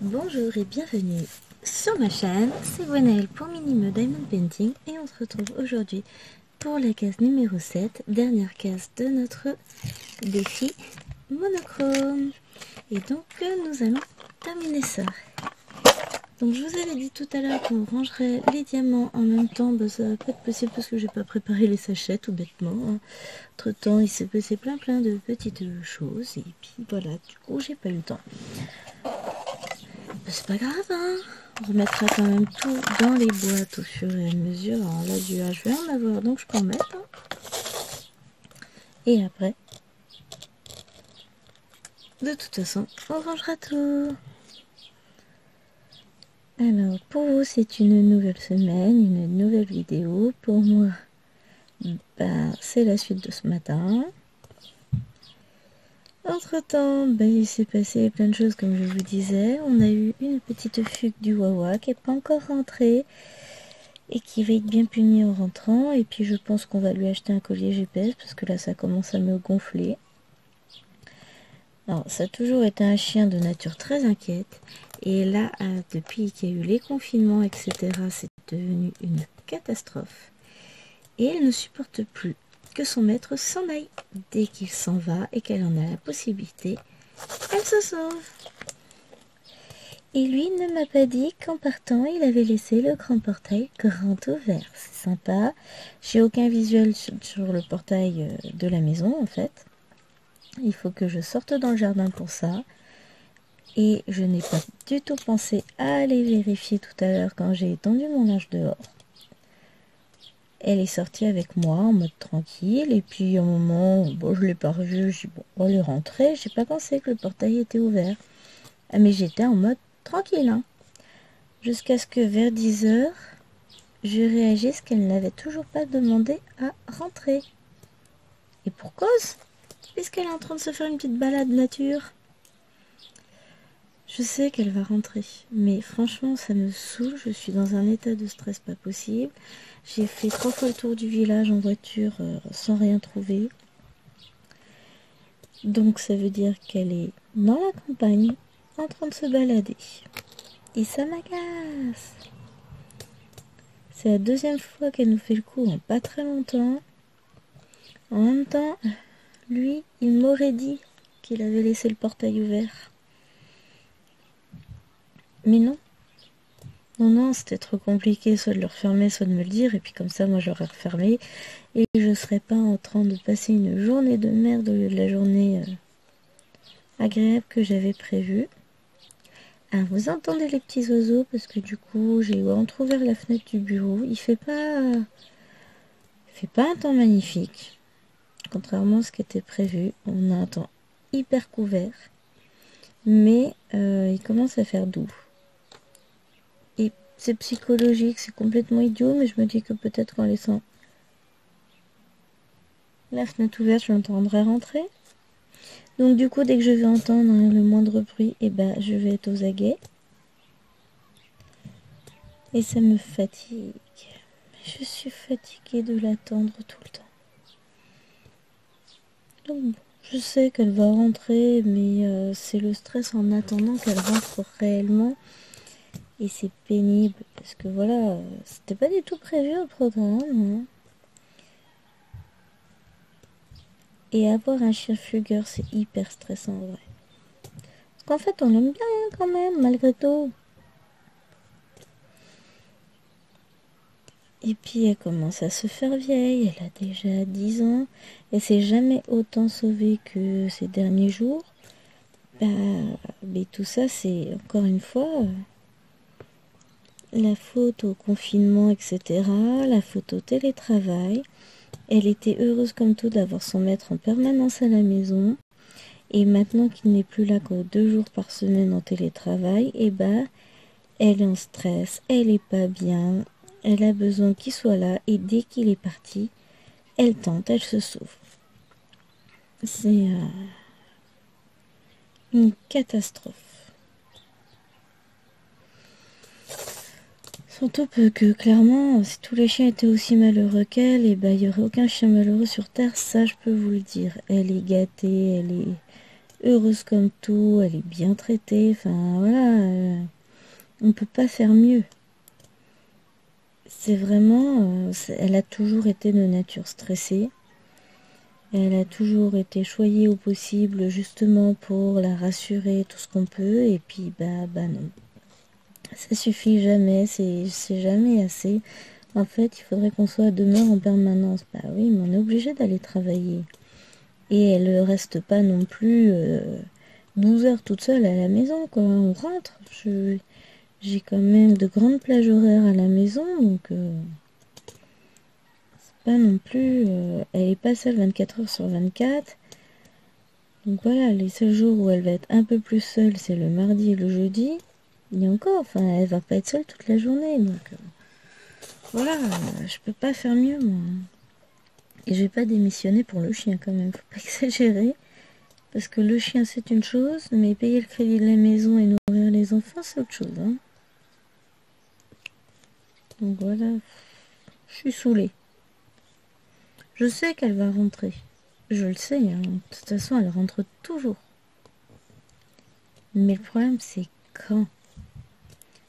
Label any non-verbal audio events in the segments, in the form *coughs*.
Bonjour et bienvenue sur ma chaîne, c'est Gwenaëlle pour Minime Diamond Painting et on se retrouve aujourd'hui pour la case numéro 7, dernière case de notre défi monochrome. Et donc nous allons terminer ça. Donc je vous avais dit tout à l'heure qu'on rangerait les diamants en même temps, bah, ça va pas être possible parce que j'ai pas préparé les sachets tout bêtement. Hein. Entre temps il s'est passé plein plein de petites choses et puis voilà, du coup j'ai pas eu le temps. Bah, c'est pas grave, hein on remettra quand même tout dans les boîtes au fur et à mesure. Alors là, du je vais en avoir, donc je peux en mettre. Hein. Et après, de toute façon, on rangera tout. Alors, pour vous, c'est une nouvelle semaine, une nouvelle vidéo. Pour moi, bah, c'est la suite de ce matin. Entre temps, ben, il s'est passé plein de choses comme je vous disais. On a eu une petite fugue du Wawa qui n'est pas encore rentrée et qui va être bien punie en rentrant. Et puis je pense qu'on va lui acheter un collier GPS parce que là ça commence à me gonfler. Alors ça a toujours été un chien de nature très inquiète. Et là, euh, depuis qu'il y a eu les confinements, etc., c'est devenu une catastrophe. Et elle ne supporte plus que son maître s'en aille. Dès qu'il s'en va et qu'elle en a la possibilité, elle se sauve. Et lui ne m'a pas dit qu'en partant, il avait laissé le grand portail grand ouvert. C'est sympa. J'ai aucun visuel sur, le portail euh, de la maison, en fait. Il faut que je sorte dans le jardin pour ça. Et je n'ai pas du tout pensé à aller vérifier tout à l'heure quand j'ai étendu mon linge dehors. Elle est sortie avec moi en mode tranquille. Et puis, un moment, bon, je l'ai pas revu. J'ai bon, on est rentré. J'ai pas pensé que le portail était ouvert. Ah, mais j'étais en mode tranquille. Hein. Jusqu'à ce que vers 10 heures, je réagisse qu'elle n'avait toujours pas demandé à rentrer. Et pour cause, puisqu'elle est en train de se faire une petite balade nature. Je sais qu'elle va rentrer, mais franchement, ça me saoule. Je suis dans un état de stress pas possible. J'ai fait trois fois le tour du village en voiture euh, sans rien trouver. Donc ça veut dire qu'elle est dans la campagne en train de se balader. Et ça m'agace. C'est la deuxième fois qu'elle nous fait le coup en pas très longtemps. En même temps, lui, il m'aurait dit qu'il avait laissé le portail ouvert. Mais non. Non, non, c'était trop compliqué, soit de le refermer, soit de me le dire, et puis comme ça, moi, j'aurais refermé, et je ne serais pas en train de passer une journée de merde au lieu de la journée euh, agréable que j'avais prévue. Alors, vous entendez les petits oiseaux, parce que du coup, j'ai entrouvert la fenêtre du bureau. Il fait pas... Fait pas un temps magnifique, contrairement à ce qui était prévu. On a un temps hyper couvert, mais euh, il commence à faire doux c'est psychologique, c'est complètement idiot, mais je me dis que peut-être qu'en laissant la fenêtre ouverte, je l'entendrai rentrer. Donc du coup, dès que je vais entendre le moindre bruit, eh ben, je vais être aux aguets. Et ça me fatigue. Je suis fatiguée de l'attendre tout le temps. Donc je sais qu'elle va rentrer, mais euh, c'est le stress en attendant qu'elle rentre réellement et c'est pénible parce que voilà, c'était pas du tout prévu au programme. Hein. Et avoir un chien fugueur, c'est hyper stressant, vrai. Parce qu'en fait, on l'aime bien hein, quand même, malgré tout. Et puis elle commence à se faire vieille, elle a déjà 10 ans, et s'est jamais autant sauvée que ces derniers jours. Bah, mais tout ça, c'est encore une fois la faute au confinement, etc., la faute au télétravail. Elle était heureuse comme tout d'avoir son maître en permanence à la maison. Et maintenant qu'il n'est plus là que deux jours par semaine en télétravail, eh ben, elle est en stress, elle est pas bien, elle a besoin qu'il soit là, et dès qu'il est parti, elle tente, elle se sauve. C'est euh, une catastrophe. Surtout que clairement, si tous les chiens étaient aussi malheureux qu'elle, et eh ben il n'y aurait aucun chien malheureux sur Terre, ça je peux vous le dire. Elle est gâtée, elle est heureuse comme tout, elle est bien traitée, enfin voilà, euh, on peut pas faire mieux. C'est vraiment, euh, elle a toujours été de nature stressée. Elle a toujours été choyée au possible justement pour la rassurer tout ce qu'on peut et puis bah bah non. Ça suffit jamais, c'est jamais assez. En fait, il faudrait qu'on soit à demeure en permanence. Bah oui, mais on est obligé d'aller travailler. Et elle ne reste pas non plus 12 euh, heures toute seule à la maison, quoi. On rentre. J'ai quand même de grandes plages horaires à la maison, donc euh, pas non plus. Euh, elle est pas seule 24 heures sur 24. Donc voilà, les seuls jours où elle va être un peu plus seule, c'est le mardi et le jeudi. Et encore, enfin, elle va pas être seule toute la journée. Donc euh, voilà, je peux pas faire mieux moi. Et je vais pas démissionner pour le chien quand même, faut pas *laughs* exagérer. Parce que le chien c'est une chose, mais payer le crédit de la maison et nourrir les enfants c'est autre chose. Hein. Donc voilà, je suis saoulée. Je sais qu'elle va rentrer. Je le sais, hein. de toute façon, elle rentre toujours. Mais le problème, c'est quand?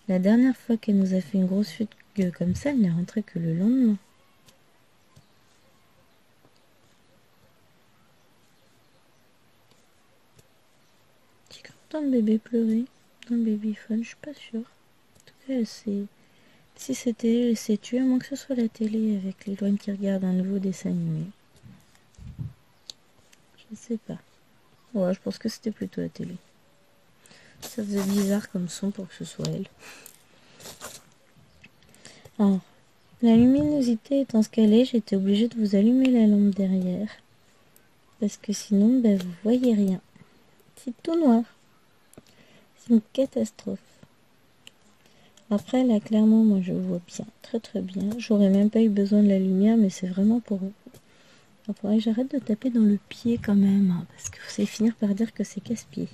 La dernière fois qu'elle nous a fait une grosse fuite comme ça, elle n'est rentrée que le lendemain. Tu quand le bébé pleurer dans le babyphone, je suis pas sûre. En tout cas, si c'était c'est tu à moins que ce soit la télé avec les douanes qui regardent un nouveau dessin animé. Je ne sais pas. Ouais, je pense que c'était plutôt la télé. Ça faisait bizarre comme son pour que ce soit elle. Alors, la luminosité étant ce qu'elle est, j'étais obligée de vous allumer la lampe derrière. Parce que sinon, ben, vous voyez rien. C'est tout noir. C'est une catastrophe. Après, là, clairement, moi, je vois bien, très très bien. J'aurais même pas eu besoin de la lumière, mais c'est vraiment pour eux. Il j'arrête de taper dans le pied quand même, hein, parce que vous allez finir par dire que c'est casse-pied.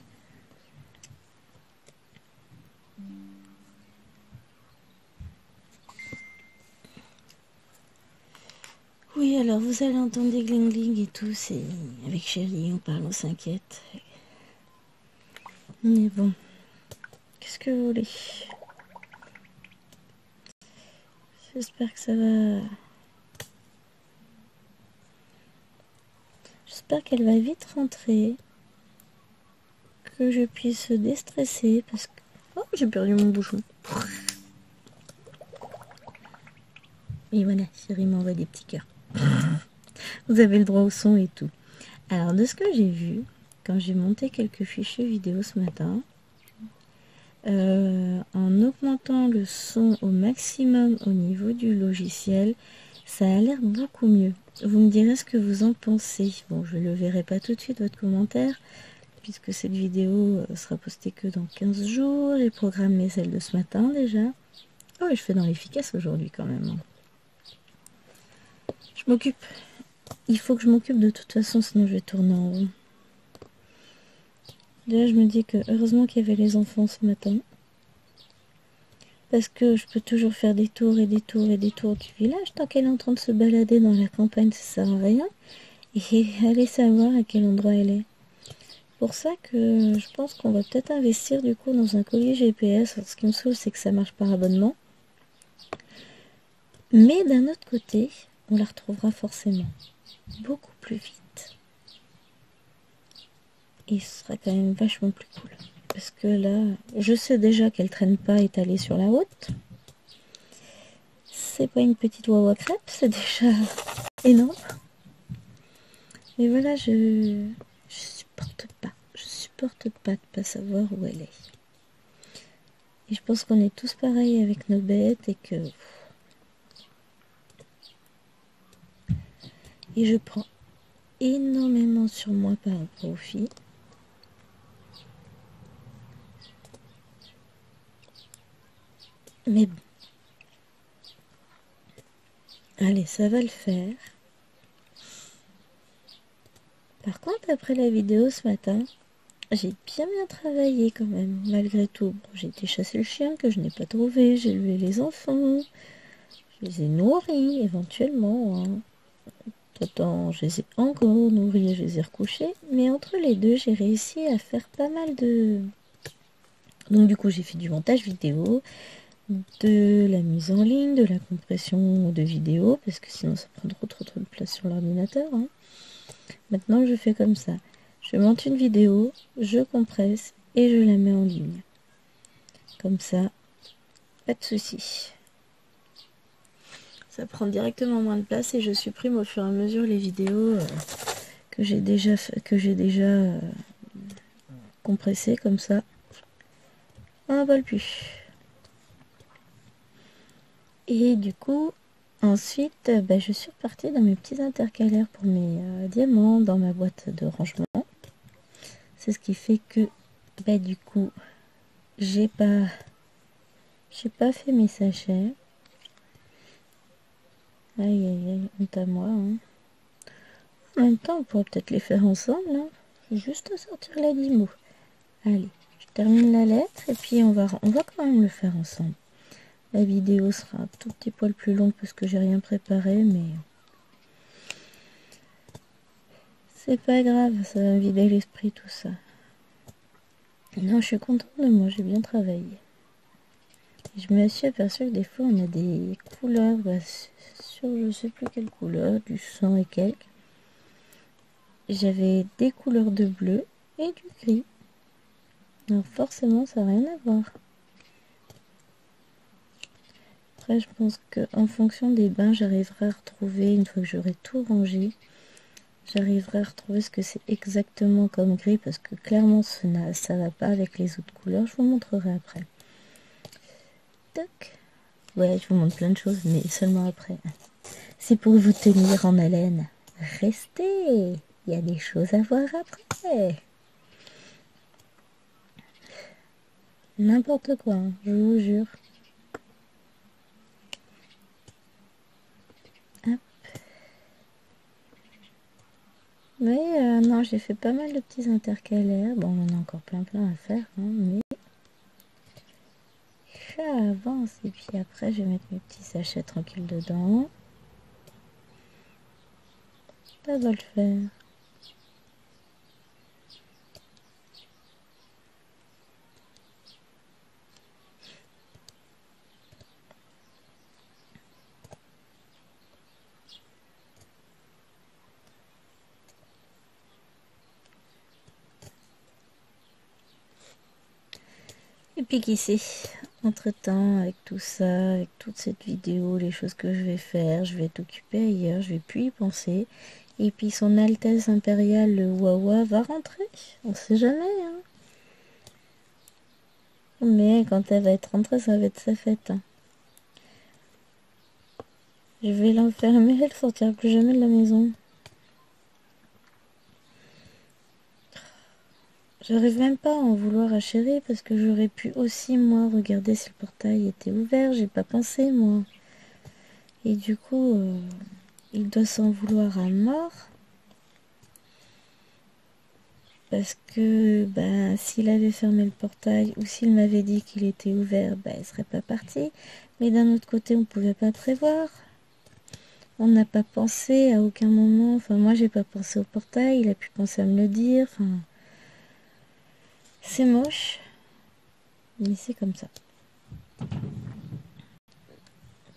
Oui, alors vous allez entendre des gling et tout, c'est avec chérie, on parle, on s'inquiète. Mais bon, qu'est-ce que vous voulez? J'espère que ça va... J'espère qu'elle va vite rentrer. Que je puisse déstresser parce que... Oh, j'ai perdu mon bouchon. Et voilà, chérie m'envoie des petits cœurs. Vous avez le droit au son et tout. Alors, de ce que j'ai vu, quand j'ai monté quelques fichiers vidéo ce matin, euh, en augmentant le son au maximum au niveau du logiciel, ça a l'air beaucoup mieux. Vous me direz ce que vous en pensez. Bon, je ne le verrai pas tout de suite, votre commentaire, puisque cette vidéo euh, sera postée que dans 15 jours. J'ai programmé celle de ce matin déjà. Oh, je fais dans l'efficace aujourd'hui quand même. Je m'occupe. Il faut que je m'occupe de toute façon, sinon je vais tourner en rond. Déjà, je me dis que heureusement qu'il y avait les enfants ce matin. Parce que je peux toujours faire des tours et des tours et des tours du village. Tant qu'elle est en train de se balader dans la campagne, ça sert à rien. Et *laughs* aller savoir à quel endroit elle est. Pour ça que je pense qu'on va peut-être investir du coup dans un collier GPS. ce qui me saoule, c'est que ça marche par abonnement. Mais d'un autre côté, on la retrouvera forcément beaucoup plus vite et ce sera quand même vachement plus cool. Parce que là, je sais déjà qu'elle traîne pas étalée sur la haute. C'est pas une petite wawa crêpe, c'est déjà *laughs* énorme. Mais voilà, je, je supporte pas. Je supporte pas de pas savoir où elle est. Et je pense qu'on est tous pareils avec nos bêtes et que... Et je prends énormément sur moi par rapport aux filles. Mais bon. Allez, ça va le faire. Par contre, après la vidéo ce matin, j'ai bien bien travaillé quand même, malgré tout. j'ai été chasser le chien que je n'ai pas trouvé, j'ai élevé les enfants, je les ai nourris éventuellement. Hein. Autant je les ai encore nourris, je les ai recouchés, mais entre les deux, j'ai réussi à faire pas mal de... Donc du coup, j'ai fait du montage vidéo, de la mise en ligne, de la compression de vidéo, parce que sinon ça prend trop trop trop de place sur l'ordinateur. Hein. Maintenant, je fais comme ça. Je monte une vidéo, je compresse et je la mets en ligne. Comme ça, pas de souci. Ça prend directement moins de place et je supprime au fur et à mesure les vidéos euh, que j'ai déjà, que j'ai déjà euh, compressées comme ça. N'en vole plus. Et du coup, ensuite, bah, je suis repartie dans mes petits intercalaires pour mes euh, diamants dans ma boîte de rangement. C'est ce qui fait que, bah, du coup, j'ai pas, j'ai pas fait mes sachets. Aïe aïe aïe, honte à moi. Hein. En même temps, on pourrait peut-être les faire ensemble. Hein. Juste sortir la dimo. Allez, je termine la lettre et puis on va, on va quand même le faire ensemble. La vidéo sera un tout petit poil plus longue parce que j'ai rien préparé, mais c'est pas grave, ça va vider l'esprit tout ça. Non, je suis contente de moi, j'ai bien travaillé. Je me suis aperçue que des fois on a des couleurs bah, sur je sais plus quelle couleur, du sang et quelques. J'avais des couleurs de bleu et du gris. Alors forcément ça n'a rien à voir. Après je pense qu'en fonction des bains j'arriverai à retrouver, une fois que j'aurai tout rangé, j'arriverai à retrouver ce que c'est exactement comme gris parce que clairement ça va pas avec les autres couleurs. Je vous montrerai après. Ouais, je vous montre plein de choses, mais seulement après. C'est pour vous tenir en haleine. Restez, il y a des choses à voir après. N'importe quoi, hein, je vous jure. Mais euh, non, j'ai fait pas mal de petits intercalaires. Bon, on a encore plein plein à faire, hein, mais avance et puis après je vais mettre mes petits sachets tranquilles dedans. Ça va le faire. Et puis qui sait? Entre temps, avec tout ça, avec toute cette vidéo, les choses que je vais faire, je vais être occupée ailleurs, je vais plus y penser. Et puis son Altesse impériale, le Wawa, va rentrer. On sait jamais. Hein. Mais quand elle va être rentrée, ça va être sa fête. Hein. Je vais l'enfermer, elle sortira plus jamais de la maison. J'arrive même pas à en vouloir à chérie parce que j'aurais pu aussi moi regarder si le portail était ouvert. J'ai pas pensé moi. Et du coup, euh, il doit s'en vouloir à mort. Parce que ben, s'il avait fermé le portail ou s'il m'avait dit qu'il était ouvert, ben, il serait pas parti. Mais d'un autre côté, on pouvait pas prévoir. On n'a pas pensé à aucun moment. Enfin, moi, j'ai pas pensé au portail. Il a pu penser à me le dire. C'est moche, mais c'est comme ça.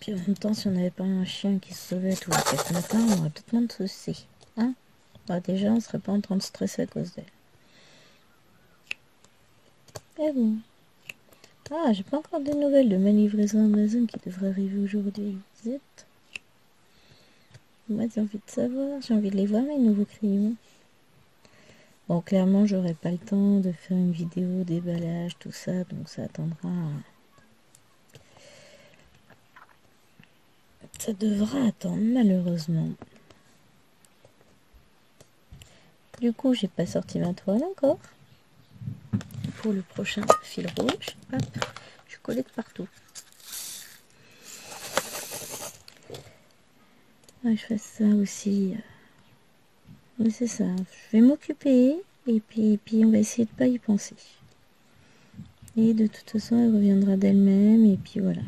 Puis en même temps, si on n'avait pas un chien qui se sauvait tous les 4 matins, on aurait peut-être moins de soucis. Hein? Bah, Déjà, on serait pas en train de stresser à cause d'elle. Mais bon. Ah, j'ai pas encore de nouvelles de ma livraison Amazon qui devrait arriver aujourd'hui. Zut. Moi, j'ai envie de savoir, j'ai envie de les voir, mes nouveaux crayons. Clairement, j'aurai pas le temps de faire une vidéo déballage, tout ça, donc ça attendra. Ça devra attendre, malheureusement. Du coup, j'ai pas sorti ma toile encore. Pour le prochain fil rouge, hop, je collé de partout. je fais ça aussi. Euh, c'est ça. Je vais m'occuper et puis, et puis on va essayer de pas y penser. Et de toute façon, elle reviendra d'elle-même, et puis voilà.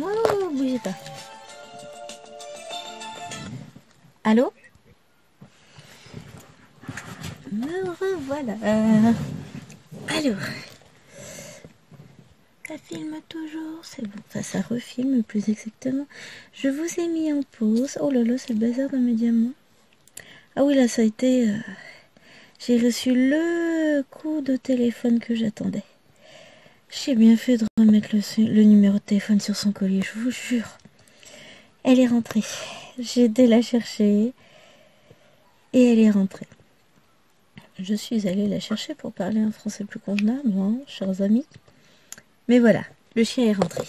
Oh, bougez pas. Allô? Me revoilà. Euh, alors. Ça filme toujours, c'est bon. Ça refilme plus exactement. Je vous ai mis en pause. Oh là là, c'est le bazar de mes diamants. Ah oui, là, ça a été... Euh, j'ai reçu le coup de téléphone que j'attendais. J'ai bien fait de remettre le, numéro de téléphone sur son collier, je vous jure. Elle est rentrée. J'ai dû la chercher. Et elle est rentrée. Je suis allée la chercher pour parler un français plus convenable, hein, chers amis. Mais voilà, le chien est rentré.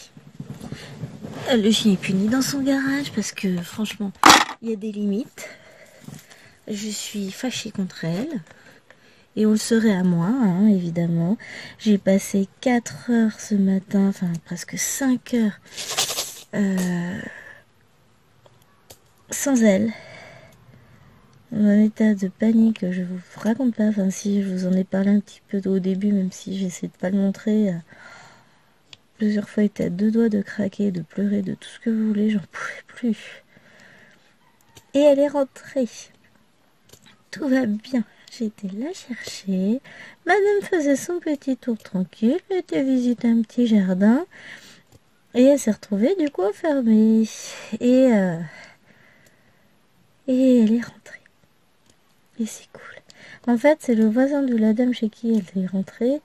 Euh, le chien est puni dans son garage parce que franchement, il y a des limites. Je suis fâchée contre elle. Et on le serait à moi, hein, évidemment. J'ai passé 4 heures ce matin, enfin presque 5 heures, euh, sans elle. Dans un état de panique, je vous raconte pas, enfin si je vous en ai parlé un petit peu au début, même si j'essaie de pas le montrer. Fois, était à deux doigts de craquer, de pleurer, de tout ce que vous voulez, j'en pouvais plus. Et elle est rentrée. Tout va bien. J'ai été la chercher. Madame faisait son petit tour tranquille, elle était visiter un petit jardin. Et elle s'est retrouvée du coup enfermée. Et, euh, et elle est rentrée. Et c'est cool. En fait, c'est le voisin de la dame chez qui elle est rentrée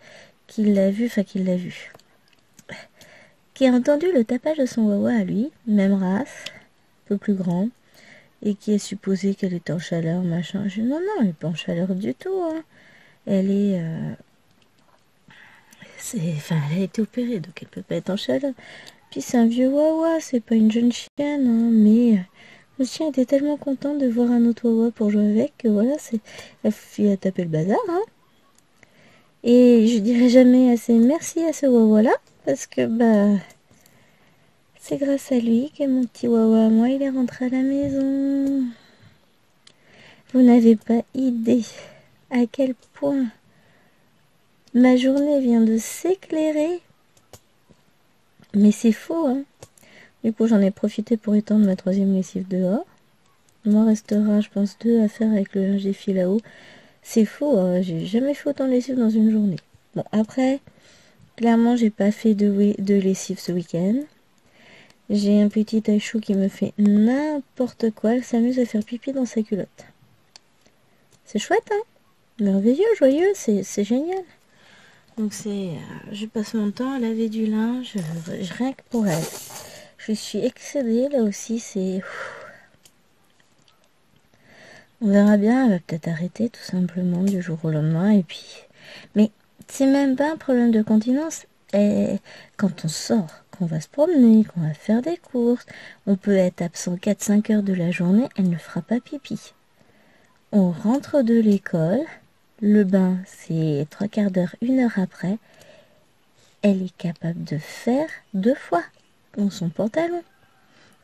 qui l'a vu, enfin qui l'a vu. Qui a entendu le tapage de son wawa à lui, même race, un peu plus grand et qui est supposé qu'elle est en chaleur, machin. Je non, non, elle n'est pas en chaleur du tout. Hein. Elle est. Euh, c'est, enfin, elle a été opérée, donc elle peut pas être en chaleur. Puis c'est un vieux wawa, c'est pas une jeune chienne, hein, mais euh, le chien était tellement content de voir un autre wawa pour jouer avec que voilà, c'est fille a tapé le bazar. Hein. Et je dirais jamais assez merci à ce wawa là, parce que bah c'est grâce à lui que mon petit Wawa, moi, il est rentré à la maison. Vous n'avez pas idée à quel point ma journée vient de s'éclairer. Mais c'est faux, hein. Du coup, j'en ai profité pour étendre ma troisième lessive dehors. Il m'en restera, je pense, deux à faire avec le linge défi là-haut. C'est faux, hein. j'ai jamais fait autant de lessive dans une journée. Bon, après, clairement, j'ai pas fait de, lessive ce week-end. J'ai un petit taïchou qui me fait n'importe quoi. Elle s'amuse à faire pipi dans sa culotte. C'est chouette, hein Merveilleux, joyeux, c'est génial. Donc c'est... Euh, je passe mon temps à laver du linge, rien que pour elle. Je suis excédée, là aussi, c'est... On verra bien, elle va peut-être arrêter tout simplement du jour au lendemain. Et puis... Mais c'est même pas un problème de continence. Quand on sort, qu'on va se promener, qu'on va faire des courses, on peut être absent 4-5 heures de la journée, elle ne fera pas pipi. On rentre de l'école, le bain c'est trois quarts d'heure, une heure après, elle est capable de faire deux fois dans son pantalon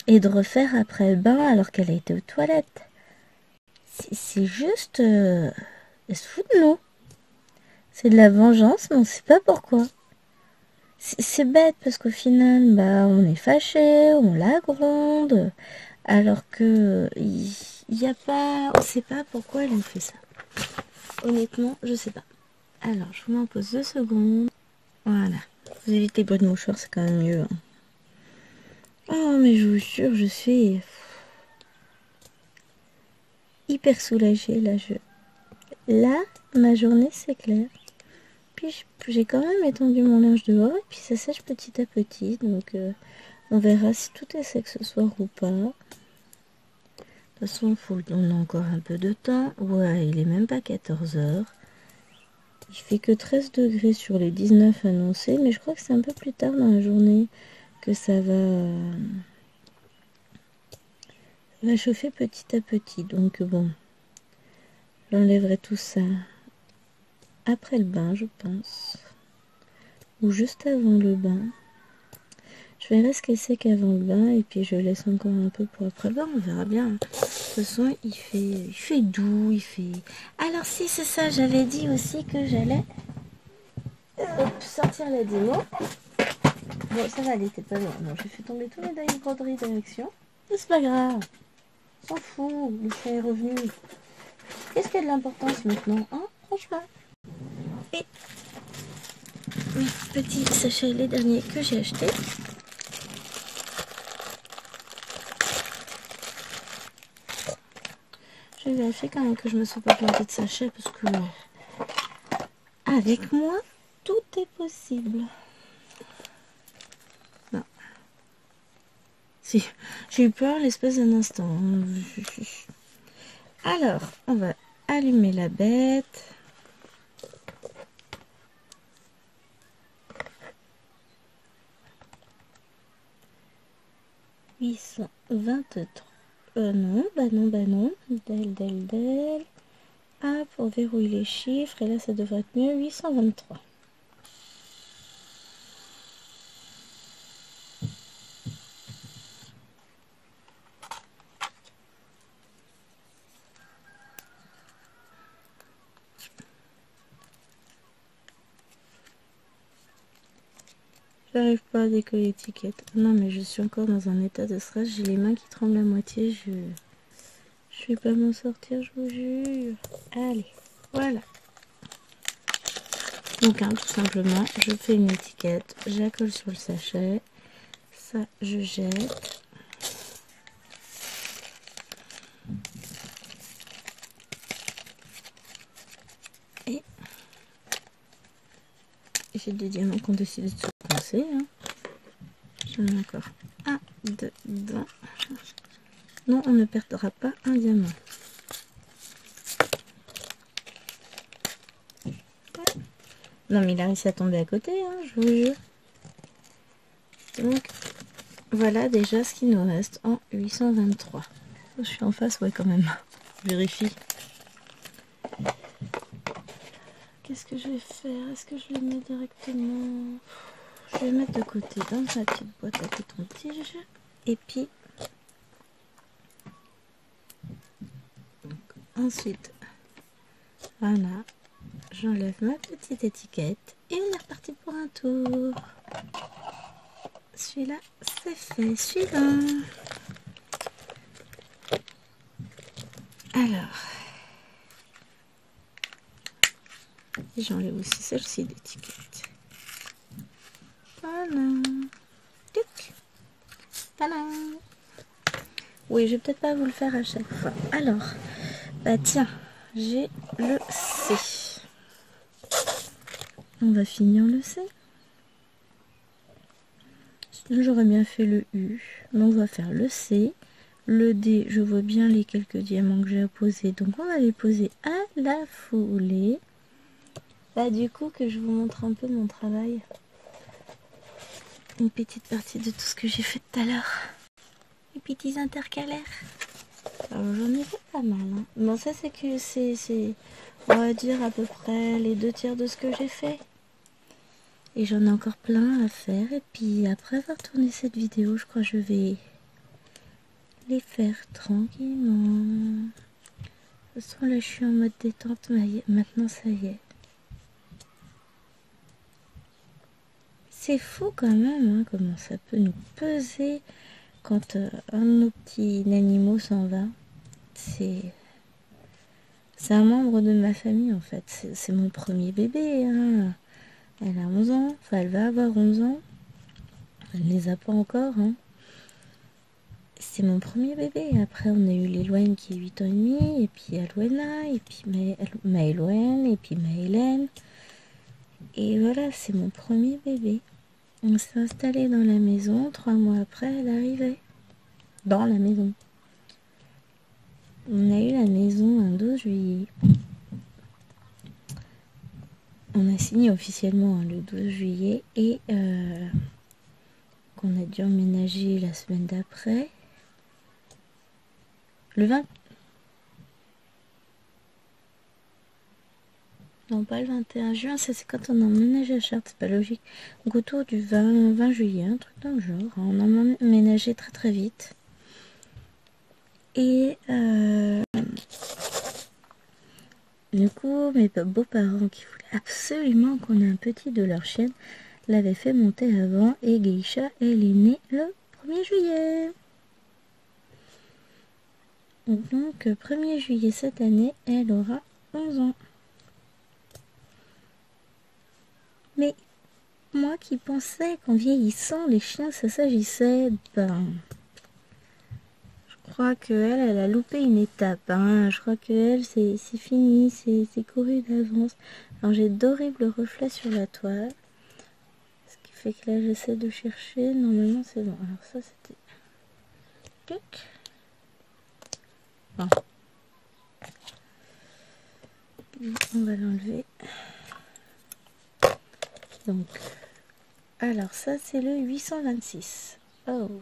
et de refaire après le bain alors qu'elle a été aux toilettes. C'est juste... Euh, elle se fout de nous. C'est de la vengeance, mais on ne sait pas pourquoi. C'est bête parce qu'au final, bah, on est fâché, on la gronde, alors que il n'y a pas, on sait pas pourquoi elle nous fait ça. Honnêtement, je sais pas. Alors, je vous m'en pose deux secondes. Voilà. Vous évitez les bruits de mouchoir, c'est quand même mieux. Hein. Oh, mais je vous jure, je suis hyper soulagée là. Je... Là, ma journée s'éclaire j'ai quand même étendu mon linge dehors et puis ça sèche petit à petit. Donc euh, on verra si tout est sec ce soir ou pas. De toute façon, faut, on a encore un peu de temps. Ouais, il est même pas 14 heures. Il fait que 13 degrés sur les 19 annoncés, mais je crois que c'est un peu plus tard dans la journée que ça va, ça va chauffer petit à petit. Donc bon, j'enlèverai tout ça après le bain, je pense. Ou juste avant le bain. Je verrai ce que c'est qu'avant le bain et puis je laisse encore un peu pour après le bain, on verra bien. De toute façon, il fait, il fait doux, il fait... Alors si, c'est ça, j'avais dit aussi que j'allais sortir la démo. Bon, ça va, elle était pas loin. Bon, j'ai fait tomber tous les derniers broderies d'action. C'est pas grave. S'en fout, le chat est revenu. Qu'est-ce qui a de l'importance maintenant, hein Franchement? Et mes petits sachets, les derniers que j'ai achetés. Je vais vérifier quand même que je me sois pas planté de sachet parce que avec moi, tout est possible. Si, j'ai eu peur l'espace d'un instant. Alors, on va allumer la bête. Vingt-trois. Euh, non, bah non, bah non. Del, del, del. Ah, pour verrouiller les chiffres. Et là, ça devrait être mieux. 823. J'arrive pas à décoller l'étiquette. Non, mais je suis encore dans un état de stress. J'ai les mains qui tremblent à moitié. Je je vais pas m'en sortir, je vous jure. Allez, voilà. Donc, hein, tout simplement, je fais une étiquette, j'accole sur le sachet. Ça, je jette. Et j'ai des diamants qu'on décide de Hein. Encore un dedans. Non, on ne perdra pas un diamant. Non, mais il a réussi à tomber à côté, hein. Donc, voilà déjà ce qui nous reste en 823. Je suis en face, ouais, quand même. Vérifie. Qu'est-ce que je vais faire? Est-ce que je le mets directement? Je vais mettre de côté dans ma petite boîte à coton-tige. Et puis, Ensuite, voilà, j'enlève ma petite étiquette et on est reparti pour un tour. Celui-là, c'est fait. Suivant. Alors, j'enlève aussi celle-ci d'étiquette. Oui, je vais peut-être pas vous le faire à chaque fois. Alors, bah tiens, j'ai le C. On va finir le C. J'aurais bien fait le U, on va faire le C. Le D, je vois bien les quelques diamants que j'ai à poser, donc on va les poser à la foulée. Bah du coup que je vous montre un peu mon travail. Une petite partie de tout ce que j'ai fait tout à l'heure. Les petits intercalaires. J'en ai fait pas mal. Hein. Bon, ça, c'est que c'est, on va dire, à peu près les deux tiers de ce que j'ai fait. Et j'en ai encore plein à faire. Et puis, après avoir tourné cette vidéo, je crois que je vais les faire tranquillement. De toute façon, là, je suis en mode détente. Maintenant, ça y est. C'est fou quand même, hein, comment ça peut nous peser quand euh, un de nos petits animaux s'en va, c'est un membre de ma famille en fait. C'est mon premier bébé. Hein. Elle a 11 ans, enfin elle va avoir 11 ans. Elle ne les a pas encore. Hein. C'est mon premier bébé. Après on a eu Léloine qui est 8 ans et demi, et puis Alouena, et puis Maëloine, et puis Maëlène. Et voilà, c'est mon premier bébé. On s'est installé dans la maison. Trois mois après, elle arrivait. Dans la maison. On a eu la maison un 12 juillet. On a signé officiellement le 12 juillet et euh, qu'on a dû emménager la semaine d'après. Le 20. Pas le 21 juin, ça c'est quand on emménage à Chartres, c'est pas logique. Autour du 20, 20 juillet, un truc dans le genre. On a emménagé très très vite. Et euh, du coup, mes beaux-parents qui voulaient absolument qu'on ait un petit de leur chienne l'avaient fait monter avant et Geisha, elle est née le 1er juillet. Donc, 1er juillet cette année, elle aura 11 ans. Mais moi qui pensais qu'en vieillissant, les chiens, ça s'agissait, ben, je crois qu'elle, elle a loupé une étape. Hein. Je crois qu'elle, c'est fini, c'est couru d'avance. Alors j'ai d'horribles reflets sur la toile. Ce qui fait que là, j'essaie de chercher. Normalement, c'est bon. Alors ça, c'était... Bon. On va l'enlever. Donc, alors ça, c'est le 826. Oh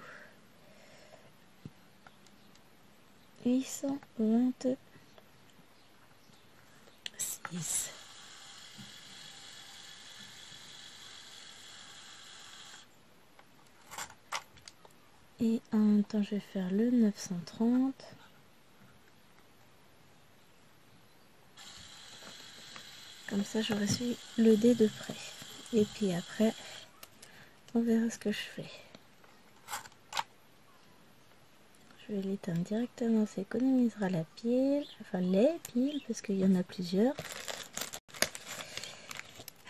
826. Et en temps, je vais faire le 930. Comme ça, j'aurai su le dé de près. Et puis après, on verra ce que je fais. Je vais l'éteindre directement, ça économisera la pile, enfin les piles, parce qu'il y en a plusieurs.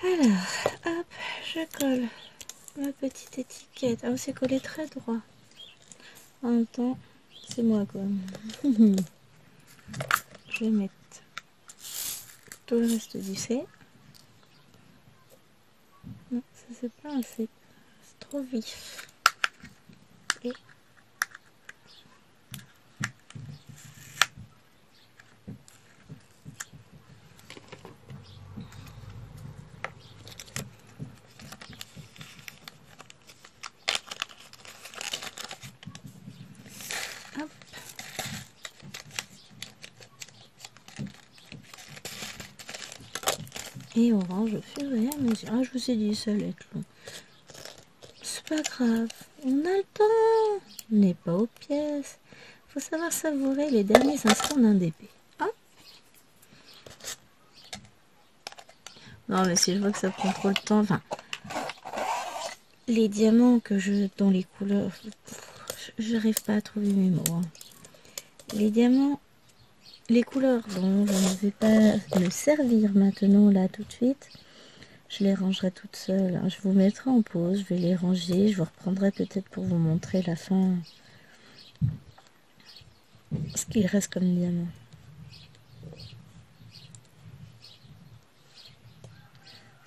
Alors, hop, je colle ma petite étiquette. Ah, c'est collé très droit. En même temps, c'est moi quoi. *laughs* je vais mettre tout le reste du C. Ça c'est pas. C'est trop vif. Et Et orange au fur. Ah, je vous ai dit, ça allait être long. C'est pas grave. On a le temps. On n'est pas aux pièces. Faut savoir savourer les derniers instants d'un DP. Hein non, mais si je vois que ça prend trop le temps, enfin, les diamants que je, dans les couleurs, je n'arrive pas à trouver mes mots. Hein. Les diamants, les couleurs dont je ne vais pas me servir maintenant là tout de suite, je les rangerai toutes seules. Hein. Je vous mettrai en pause, je vais les ranger, je vous reprendrai peut-être pour vous montrer la fin. Ce qu'il reste comme diamant.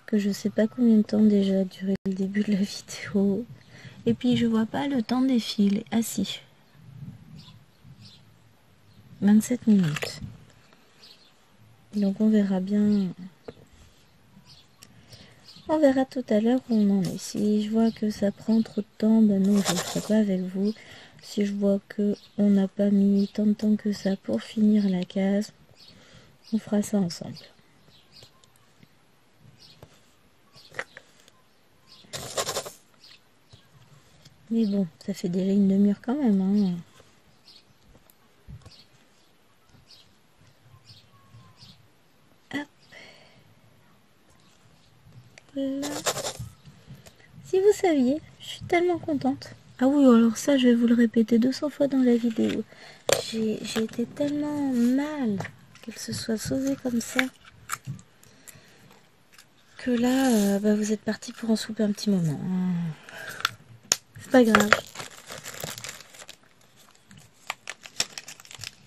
Que je sais pas combien de temps déjà a duré le début de la *laughs* vidéo. Et puis je vois pas le temps défiler. Si, 27 minutes. Donc on verra bien. On verra tout à l'heure où on en est. Si je vois que ça prend trop de temps, ben non, je ne ferai pas avec vous. Si je vois que on n'a pas mis tant de temps que ça pour finir la case, on fera ça ensemble. Mais bon, ça fait déjà une demi-heure quand même. Hein. Si vous saviez, je suis tellement contente. Ah oui, alors ça, je vais vous le répéter 200 fois dans la vidéo. J'ai été tellement mal qu'elle se soit sauvée comme ça. Que là, euh, bah, vous êtes parti pour en souper un petit moment. C'est pas grave.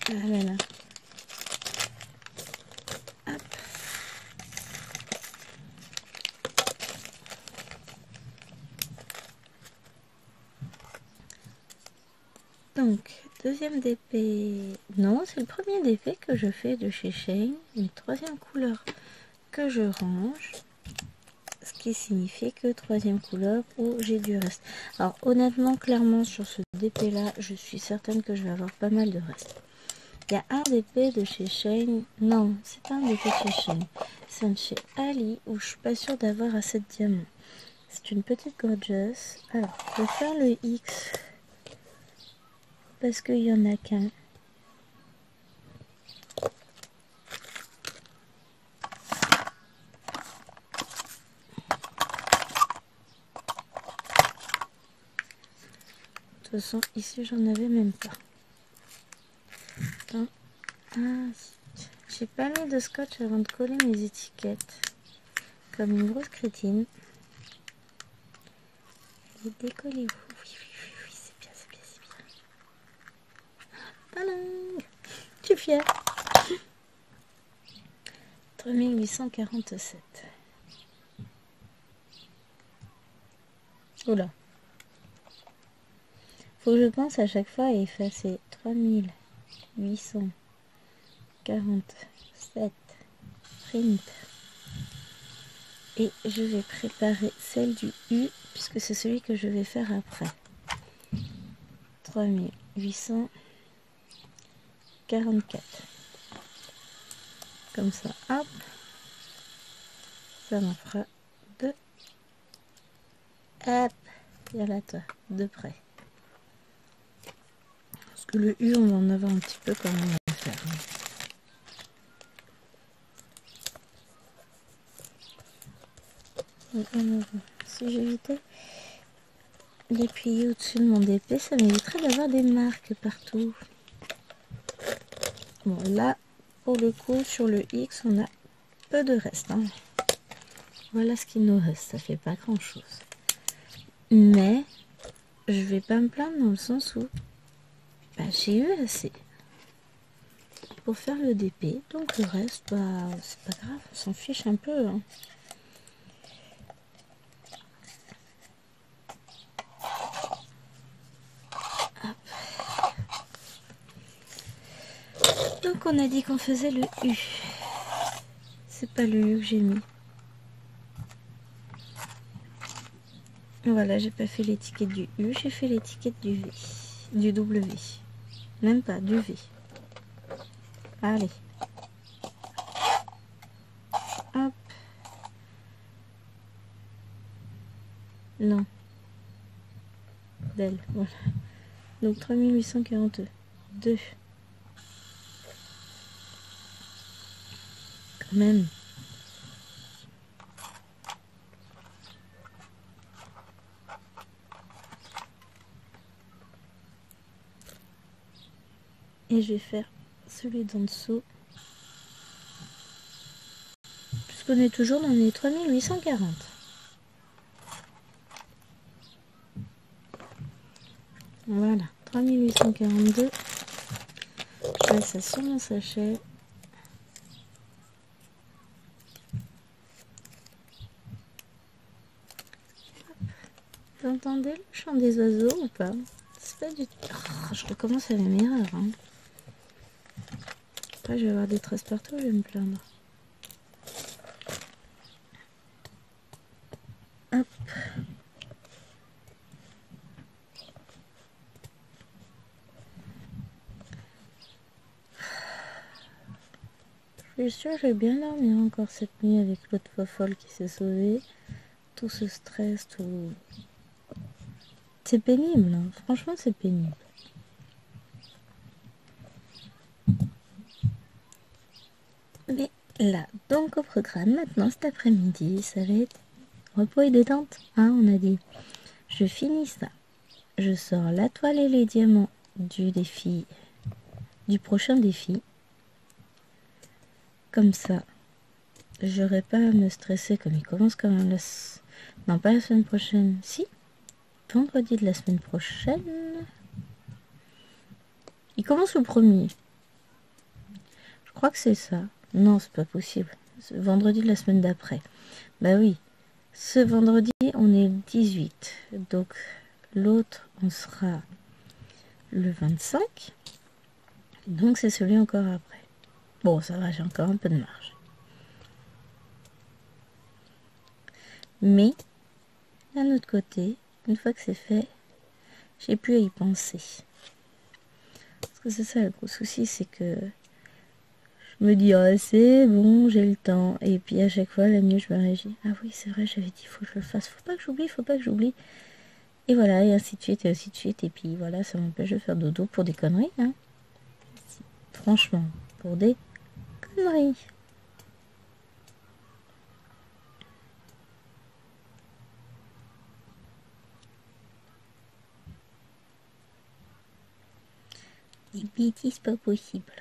Ah là là. Donc, deuxième DP. Non, c'est le premier DP que je fais de chez Shane. Une troisième couleur que je range. Ce qui signifie que troisième couleur où j'ai du reste. Alors, honnêtement, clairement, sur ce DP là, je suis certaine que je vais avoir pas mal de reste. Il y a un DP de chez Shane. Non, c'est pas un DP de chez Shane. C'est un de chez Ali où je suis pas sûre d'avoir assez de diamants. C'est une petite gorgeous. Alors, je vais faire le X parce qu'il y en a qu'un. De toute façon, ici, j'en avais même pas. Ah, j'ai pas mis de scotch avant de coller mes étiquettes. Comme une grosse crétine. Décollez-vous. Oui, oui, oui, oui, c'est bien, c'est bien, c'est Je suis fière. 3847. Oula. Faut que je pense à chaque fois à effacer 3847 print. Et je vais préparer celle du U puisque c'est celui que je vais faire après. 3844. Comme ça, hop. Ça m'en fera deux. Hop. Voilà toi, de près que le U, on en avoir un petit peu quand même à faire. Si j'évitais d'appuyer au-dessus de mon DP, ça m'éviterait d'avoir des marques partout. Là, pour le coup, sur le X, on a peu de reste. Hein. Voilà ce qui nous reste. Ça fait pas grand-chose. Mais, je vais pas me plaindre dans le sens où bah, j'ai eu assez pour faire le DP. Donc le reste, bah, c'est pas grave, on s'en fiche un peu. Hein. Donc on a dit qu'on faisait le U. C'est pas le U que j'ai mis. Voilà, j'ai pas fait l'étiquette du U, j'ai fait l'étiquette du V, du W. Même pas, du V. Allez. Hop. Non. D'elle, voilà. Donc 3842. 2. Même. et je vais faire celui d'en dessous. Puisqu'on est toujours dans les 3840 voilà 3842 je mets ça sur mon sachet Vous entendez le chant des oiseaux ou pas? C'est pas du tout... Oh, je recommence à la erreur. Hein je vais avoir des traces partout, je vais me plaindre. Hop. Je suis sûre que j'ai bien dormi encore cette nuit avec l'autre folle qui s'est sauvée. Tout ce stress, tout... C'est pénible, hein. franchement c'est pénible. Mais là, donc au programme, maintenant cet après-midi, ça va être repos et détente. Hein, on a dit. Je finis ça. Je sors la toile et les diamants du défi, du prochain défi. Comme ça, j'aurai pas à me stresser comme il commence quand même la... Non, pas la semaine prochaine. Si, vendredi de la semaine prochaine. Il commence le premier. Je crois que c'est ça. Non, c'est pas possible. Vendredi de la semaine d'après. Bah oui. Ce vendredi, on est le 18. Donc, l'autre, on sera le 25. Donc, c'est celui encore après. Bon, ça va, j'ai encore un peu de marge. Mais, d'un autre côté, une fois que c'est fait, j'ai plus à y penser. Parce que c'est ça le gros souci, c'est que je me dis, ah, c'est bon, j'ai le temps. Et puis à chaque fois, la nuit, je me régis. Ah oui, c'est vrai, j'avais dit, faut que je le fasse. Faut pas que j'oublie, faut pas que j'oublie. Et voilà, et ainsi de suite, et ainsi de suite. Et puis voilà, ça m'empêche de faire dodo pour des conneries. Hein. Franchement, pour des conneries. Des bêtises pas possible.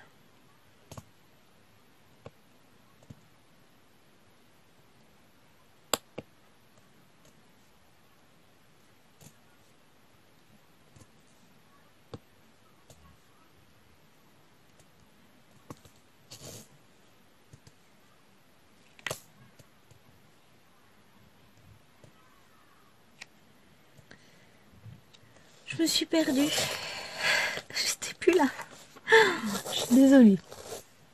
Je me suis perdue. J'étais plus là. Je suis désolée.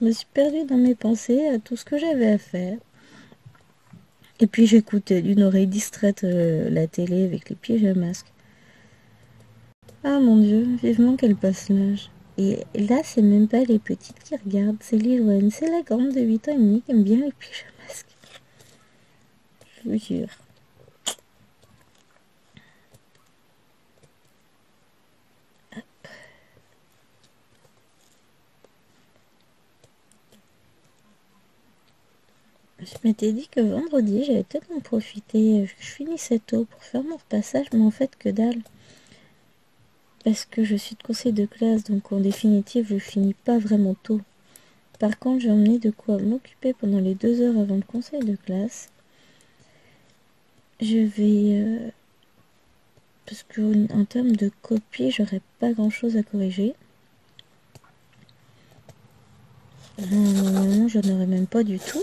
Je me suis perdue dans mes pensées à tout ce que j'avais à faire. Et puis j'écoutais d'une oreille distraite euh, la télé avec les pieds à masque. Ah mon dieu, vivement qu'elle passe l'âge. Et là, c'est même pas les petites qui regardent, c'est l'Iloine, c'est la grande de 8 ans et demi qui aime bien les à masque. Je vous jure. Je m'étais dit que vendredi, j'allais peut-être en profiter, je finissais tôt pour faire mon repassage, mais en fait que dalle. Parce que je suis de conseil de classe, donc en définitive, je finis pas vraiment tôt. Par contre, j'ai emmené de quoi m'occuper pendant les deux heures avant le conseil de classe. Je vais... Euh, parce qu'en termes de copie, j'aurais pas grand-chose à corriger. Normalement, je n'aurais même pas du tout.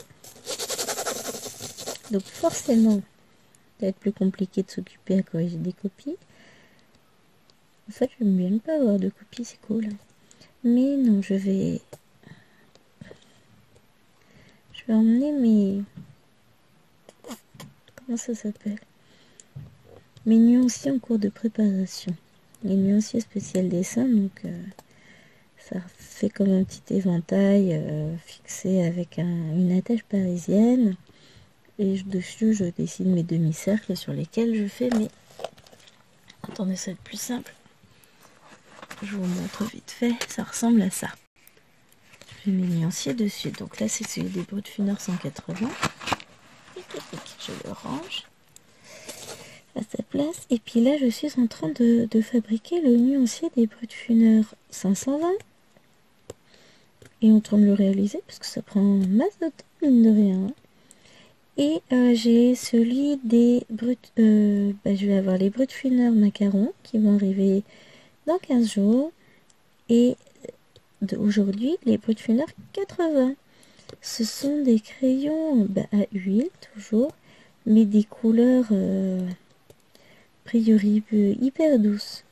Donc forcément, ça va être plus compliqué de s'occuper à corriger des copies. En fait, j'aime bien ne pas avoir de copies, c'est cool. Mais non, je vais... Je vais emmener mes... Comment ça s'appelle? Mes nuanciers en cours de préparation. Les nuanciers spécial dessin, donc... Euh, ça fait comme un petit éventail euh, fixé avec une attache parisienne et dessus je dessine mes demi-cercles sur lesquels je fais mes attendez ça va être plus simple. Je vous montre vite fait ça ressemble à ça. J'ai mes nuanciers dessus. Donc là c'est celui des brutes funeurs 180 je le range à sa place. Et puis là je suis en train de, fabriquer le nuancier des brutes funeurs 520 et en train de le réaliser parce que ça prend masse de temps mine de rien et euh, j'ai celui des brutes. Euh, bah, je vais avoir les brutes funeurs macarons qui vont arriver dans 15 jours. Et aujourd'hui, les brutes funeurs 80. Ce sont des crayons bah, à huile, toujours, mais des couleurs euh, priori hyper douces.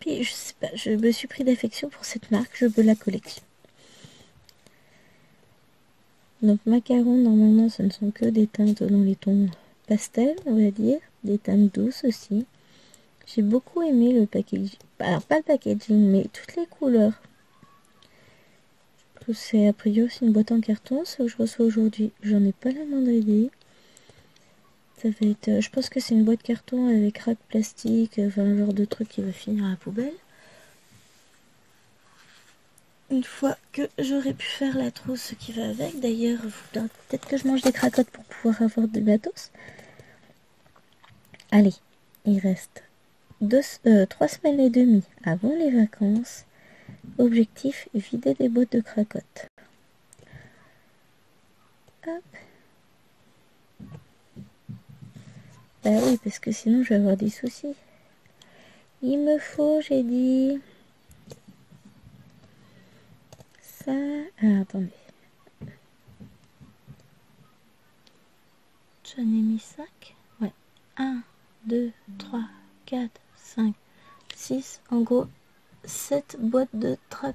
Puis je sais pas, je me suis pris d'affection pour cette marque, je veux la collection. Donc macarons, normalement, ce ne sont que des teintes dans les tons pastels, on va dire. Des teintes douces aussi. J'ai beaucoup aimé le packaging. Alors pas le packaging, mais toutes les couleurs. C'est a priori une boîte en carton, ce que je reçois aujourd'hui. J'en ai pas la moindre idée. Ça va être, euh, je pense que c'est une boîte carton avec rack plastique, enfin un genre de truc qui va finir à la poubelle une fois que j'aurai pu faire la trousse qui va avec. D'ailleurs, peut-être que je mange des cracottes pour pouvoir avoir des matos. Allez, il reste deux, euh, trois semaines et demie avant les vacances. Objectif, vider des boîtes de cracottes. Hop. Bah oui, parce que sinon je vais avoir des soucis. Il me faut, j'ai dit, attendez. J'en ai mis 5. Ouais. 1, 2, 3, 4, 5, 6. En gros, 7 boîtes de tra...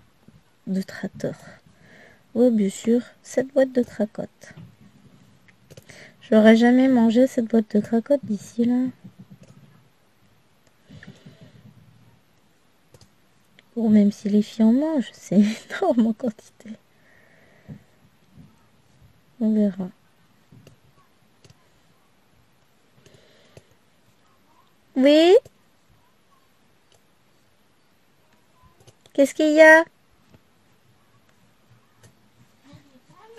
de tracteur. Oui, bien sûr, 7 boîtes de cracottes. J'aurais jamais mangé cette boîte de cracottes d'ici là. Ou même si les filles en mangent, c'est *laughs* énorme en quantité. On verra. Oui? Qu'est-ce qu'il y a?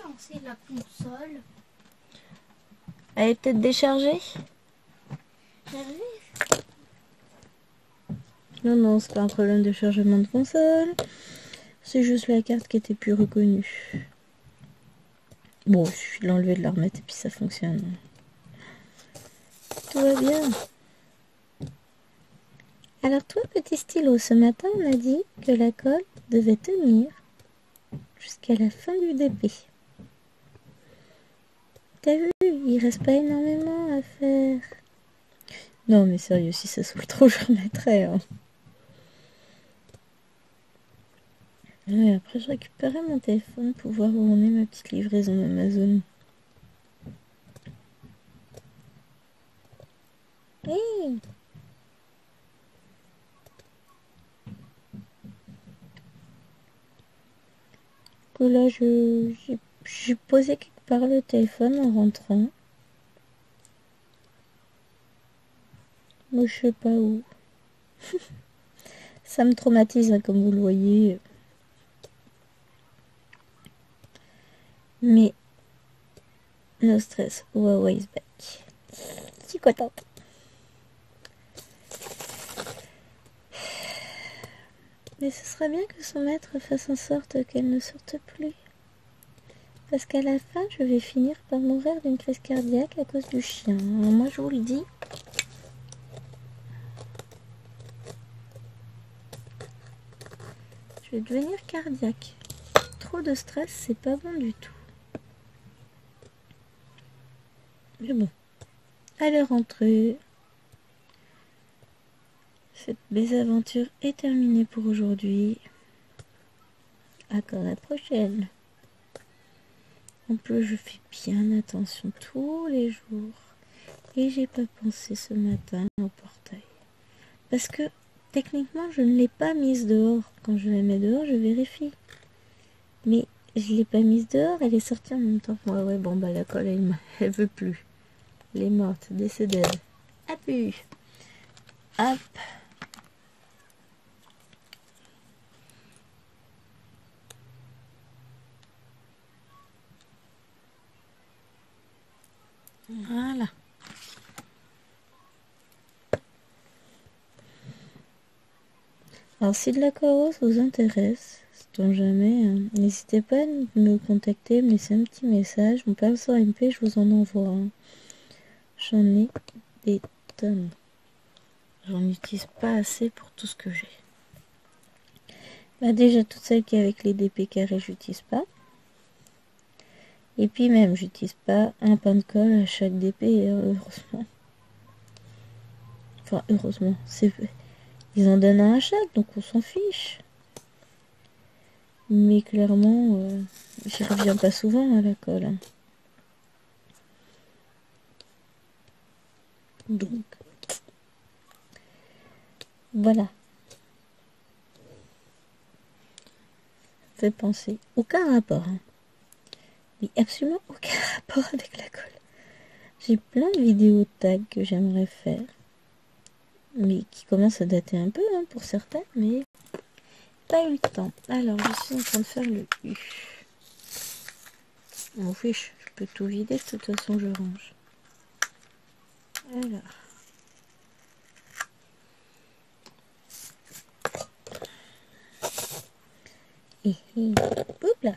Lancer la console. Elle est peut-être déchargée Non, non, c'est pas un problème de chargement de console. C'est juste la carte qui était plus reconnue. Bon, il suffit de l'enlever, de la remettre et puis ça fonctionne. Tout va bien. Alors toi, petit stylo, ce matin, on a dit que la colle devait tenir jusqu'à la fin du DP. T'as vu, il reste pas énormément à faire. Non, mais sérieux, si ça saoule trop, *laughs* je remettrai. Hein. Après, je récupérerai mon téléphone pour voir où on est ma petite livraison Amazon. Hey là, j'ai posé quelque part le téléphone en rentrant. Moi, je sais pas où. *laughs* Ça me traumatise, hein, comme vous le voyez. Mais, no stress, Huawei is back. Je suis contente. Mais ce serait bien que son maître fasse en sorte qu'elle ne sorte plus. Parce qu'à la fin, je vais finir par mourir d'une crise cardiaque à cause du chien. moi, je vous le dis. Je vais devenir cardiaque. Trop de stress, c'est pas bon du tout. Mais bon. Allez rentrer. Cette mésaventure est terminée pour aujourd'hui. À la prochaine? En plus, je fais bien attention tous les jours. Et j'ai pas pensé ce matin au portail. Parce que techniquement, je ne l'ai pas mise dehors. Quand je la mets dehors, je vérifie. Mais je l'ai pas mise dehors, elle est sortie en même temps. Ouais, ouais, bon, bah la colle, elle, elle veut plus. Elle est morte, décédée. Hop. Voilà. Alors si de la rose vous intéresse, c'est jamais, hein, n'hésitez pas à me contacter, me laisser un petit message. Mon perso MP, je vous en envoie. J'en ai des tonnes. J'en utilise pas assez pour tout ce que j'ai. Bah déjà toutes celles qui avec les DP carrés, j'utilise pas. Et puis même, j'utilise pas un pain de colle à chaque DP, heureusement. Enfin, heureusement, c'est ils en donnent un à chaque, donc on s'en fiche. Mais clairement, euh, j'y reviens pas souvent à la colle. Hein. Donc, voilà. Fait penser. Aucun rapport. Hein absolument aucun *laughs* rapport avec la colle. J'ai plein de vidéos tag que j'aimerais faire. Mais qui commencent à dater un peu hein, pour certains, mais pas eu le temps. Alors, je suis en train de faire le U. Bon, fiche, je peux tout vider, de toute façon je range. Alors. Et, et, là.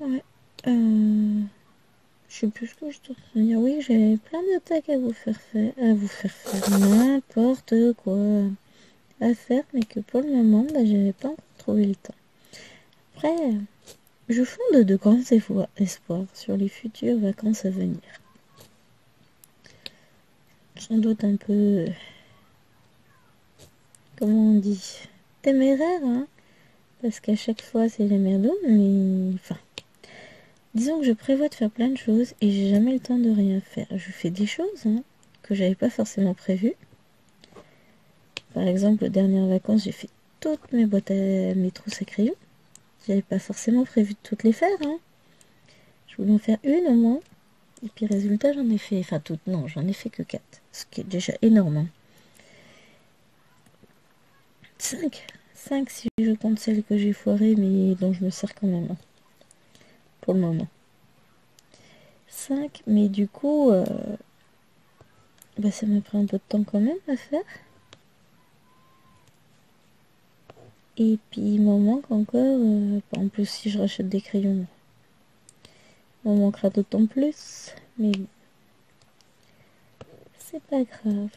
Ouais. Euh, je sais plus que je dois dire. Oui, j'ai plein d'attaques à vous faire faire, à vous faire faire n'importe quoi à faire, mais que pour le moment, bah, j'avais pas encore trouvé le temps. Après, je fonde de grands espoirs sur les futures vacances à venir. Sans doute un peu comment on dit, téméraire, hein, parce qu'à chaque fois c'est les merdos, mais enfin, disons que je prévois de faire plein de choses et j'ai jamais le temps de rien faire. Je fais des choses hein, que j'avais pas forcément prévues. Par exemple, aux dernières vacances, j'ai fait toutes mes boîtes à mes trousses à crayons. J'avais pas forcément prévu de toutes les faire. Hein. Je voulais en faire une au moins. Et puis résultat, j'en ai fait, enfin toutes, non, j'en ai fait que quatre, ce qui est déjà énorme. Hein. 5. 5 si je compte celles que j'ai foirées, mais dont je me sers quand même. Pour le moment. 5, mais du coup, euh, bah, ça m'a pris un peu de temps quand même à faire. Et puis il m'en manque encore, euh, en plus si je rachète des crayons, m'en manquera d'autant plus, mais c'est pas grave.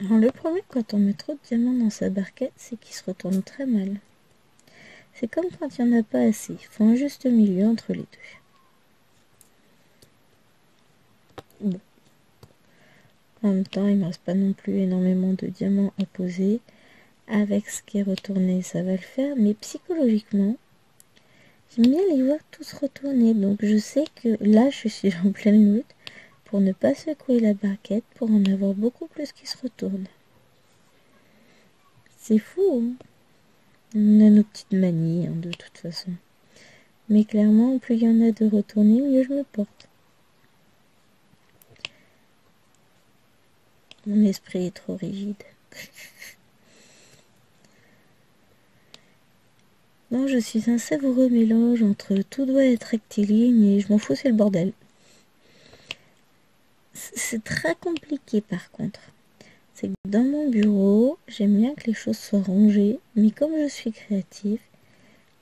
Le problème quand on met trop de diamants dans sa barquette, c'est qu'il se retourne très mal. C'est comme quand il n'y en a pas assez. Il faut un juste milieu entre les deux. En même temps, il ne reste pas non plus énormément de diamants à poser. Avec ce qui est retourné, ça va le faire. Mais psychologiquement, j'aime bien les voir tous retourner. Donc je sais que là, je suis en pleine lutte pour ne pas secouer la barquette, pour en avoir beaucoup plus qui se retournent. C'est fou, hein On a nos petites manies, hein, de toute façon. Mais clairement, plus il y en a de retourner, mieux je me porte. Mon esprit est trop rigide. *laughs* non, je suis un savoureux mélange entre tout doit être rectiligne et je m'en fous, c'est le bordel. C'est très compliqué par contre. C'est que dans mon bureau, j'aime bien que les choses soient rangées, mais comme je suis créative,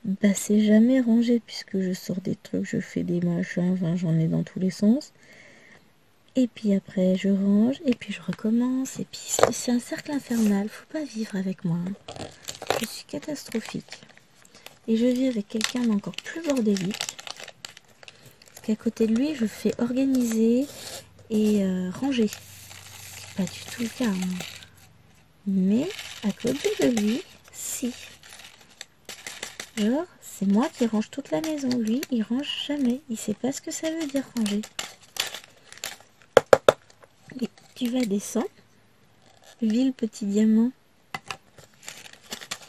bah c'est jamais rangé puisque je sors des trucs, je fais des machins, enfin j'en ai dans tous les sens. Et puis après je range, et puis je recommence, et puis c'est un cercle infernal, faut pas vivre avec moi. Hein. Je suis catastrophique. Et je vis avec quelqu'un d'encore plus bordélique. Parce qu'à côté de lui, je fais organiser et euh, ranger. Pas du tout le cas. Hein. Mais à côté de lui, si. Genre, c'est moi qui range toute la maison. Lui, il range jamais. Il sait pas ce que ça veut dire ranger. Tu vas descendre. Ville petit diamant.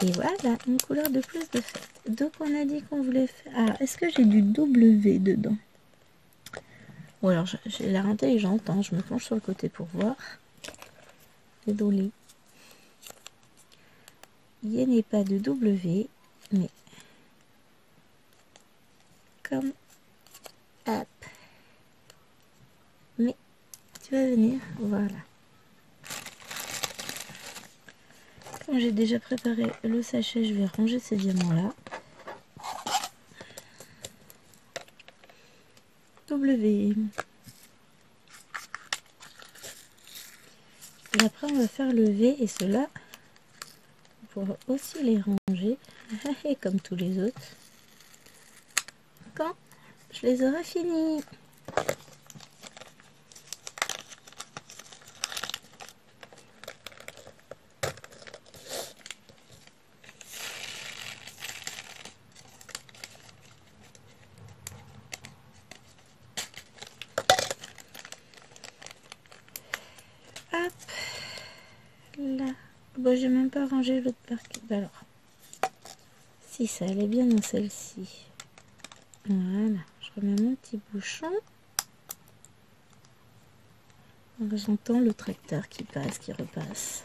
Et voilà, une couleur de plus de fête. Donc on a dit qu'on voulait faire... Ah, est-ce que j'ai du W dedans? Ou alors j'ai l'air intelligente, hein. je me penche sur le côté pour voir. Désolé. Il a pas de W, mais comme hop. Mais tu vas venir, voilà. Comme j'ai déjà préparé le sachet, je vais ranger ces diamants-là. Et après, on va faire le V et cela pour aussi les ranger, *laughs* comme tous les autres, quand je les aurai finis. Bon, rangé l'autre parquet. Bah alors, si ça allait bien dans celle-ci. Voilà, je remets mon petit bouchon. J'entends le tracteur qui passe, qui repasse.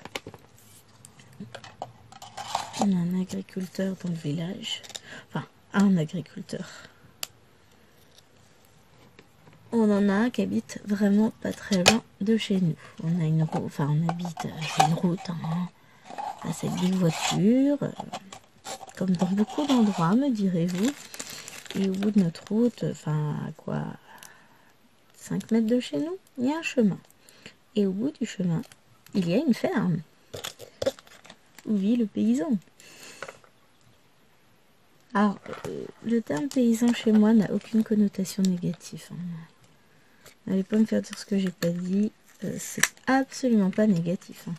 On a un agriculteur dans le village. Enfin, un agriculteur. On en a un qui habite vraiment pas très loin de chez nous. On a une route, enfin on habite à une route, hein, à cette vieille voiture, euh, comme dans beaucoup d'endroits, me direz-vous. Et au bout de notre route, enfin, à quoi 5 mètres de chez nous, il y a un chemin. Et au bout du chemin, il y a une ferme où vit le paysan? Alors, euh, le terme paysan chez moi n'a aucune connotation négative. hein. N'allez pas me faire dire ce que j'ai pas dit. euh, c'est absolument pas négatif. hein.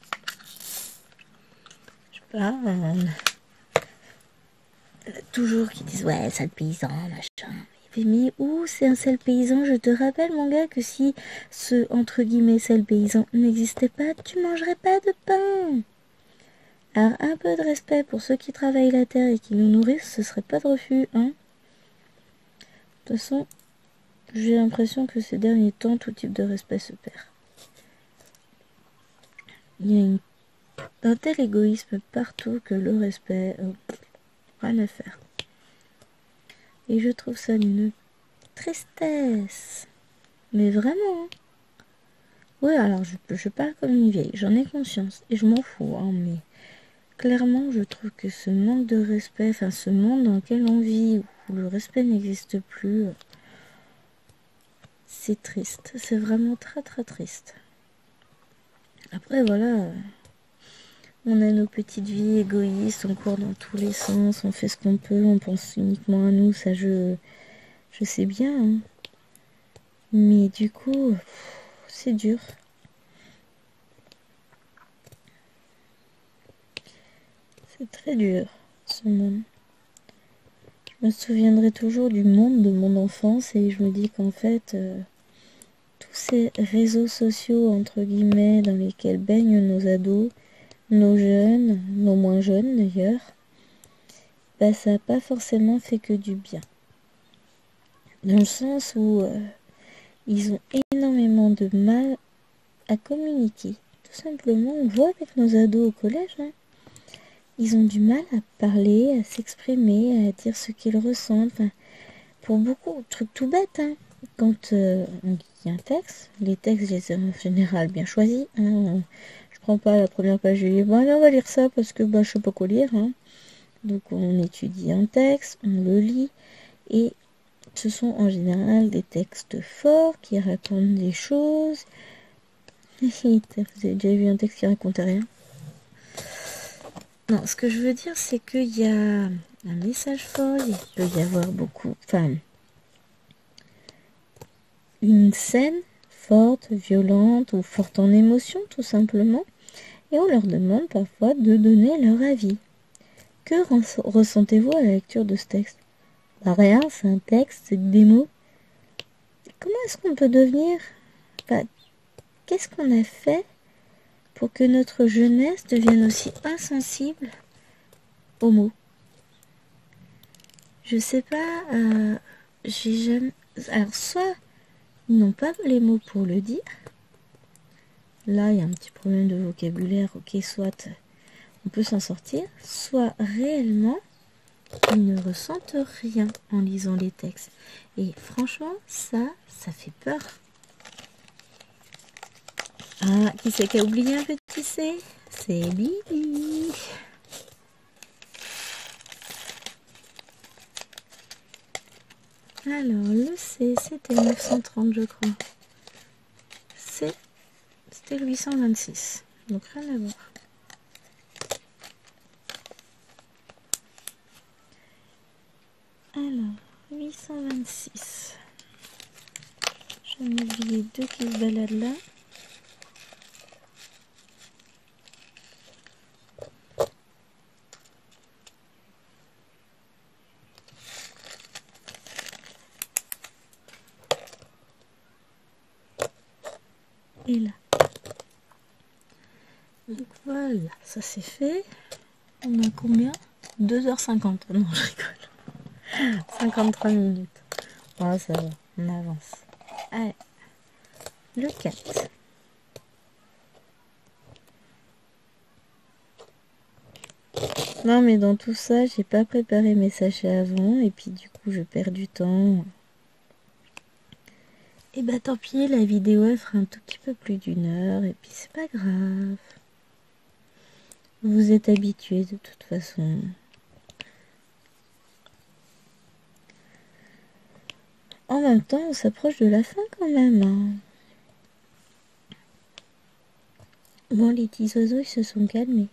Toujours qui disent ouais, sale paysan, machin. Mais où c'est un sale paysan Je te rappelle, mon gars, que si ce entre guillemets sale paysan n'existait pas, tu mangerais pas de pain. Alors un peu de respect pour ceux qui travaillent la terre et qui nous nourrissent, ce serait pas de refus, hein. De toute façon, j'ai l'impression que ces derniers temps, tout type de respect se perd. Il y a une- un tel égoïsme partout que le respect, euh, rien à faire. Et je trouve ça une tristesse. Mais vraiment. hein. Oui, alors je, je parle comme une vieille, j'en ai conscience et je m'en fous, hein, mais clairement, je trouve que ce manque de respect, enfin ce monde dans lequel on vit, où le respect n'existe plus, euh, c'est triste. C'est vraiment très très triste. Après, voilà, euh, on a nos petites vies égoïstes, on court dans tous les sens, on fait ce qu'on peut, on pense uniquement à nous, ça je, je sais bien. hein. Mais du coup, c'est dur. C'est très dur, ce monde. Je me souviendrai toujours du monde de mon enfance et je me dis qu'en fait, euh, tous ces réseaux sociaux, entre guillemets, dans lesquels baignent nos ados, nos jeunes, nos moins jeunes d'ailleurs, bah, ça n'a pas forcément fait que du bien. Dans le sens où euh, ils ont énormément de mal à communiquer. Tout simplement, on voit avec nos ados au collège, hein, ils ont du mal à parler, à s'exprimer, à dire ce qu'ils ressentent. Pour beaucoup, truc tout bête, hein. Quand euh, on lit un texte, les textes, je les ai en général bien choisis. Hein. Prends pas la première page du livre, bon, on va lire ça parce que bah, je sais pas quoi lire. hein. Donc on étudie un texte, on le lit, et ce sont en général des textes forts qui racontent des choses. *laughs* Vous avez déjà vu un texte qui racontait rien? Non, ce que je veux dire, c'est qu'il y a un message fort, il peut y avoir beaucoup, enfin, une scène forte, violente ou forte en émotion, tout simplement, et on leur demande parfois de donner leur avis. Que res- ressentez-vous à la lecture de ce texte? Bah rien, c'est un texte, c'est des mots. Comment est-ce qu'on peut devenir Enfin, Qu'est-ce qu'on a fait pour que notre jeunesse devienne aussi insensible aux mots? Je sais pas, euh, j'ai jamais. Alors, soit ils n'ont pas les mots pour le dire. Là, il y a un petit problème de vocabulaire, ok, soit on peut s'en sortir, soit réellement ils ne ressentent rien en lisant les textes. Et franchement, ça, ça fait peur. Ah, qui c'est qui a oublié un petit C? C'est Lily. Alors, le C, c'était 930, je crois. C, c'était le 826. Donc, rien à voir. Alors, 826. J'en ai oublié deux qui se baladent là. Et là. Donc voilà, ça c'est fait. On a combien? 2h50. Non, je rigole. 53 minutes. Bon, ça va, on avance. Allez, le 4. Non, mais dans tout ça, j'ai pas préparé mes sachets avant et puis du coup, je perds du temps. Et bah tant pis, la vidéo fera un tout petit peu plus d'une heure et puis c'est pas grave. Vous êtes habitués de toute façon. En même temps, on s'approche de la fin quand même. hein. Bon, les petits oiseaux, ils se sont calmés.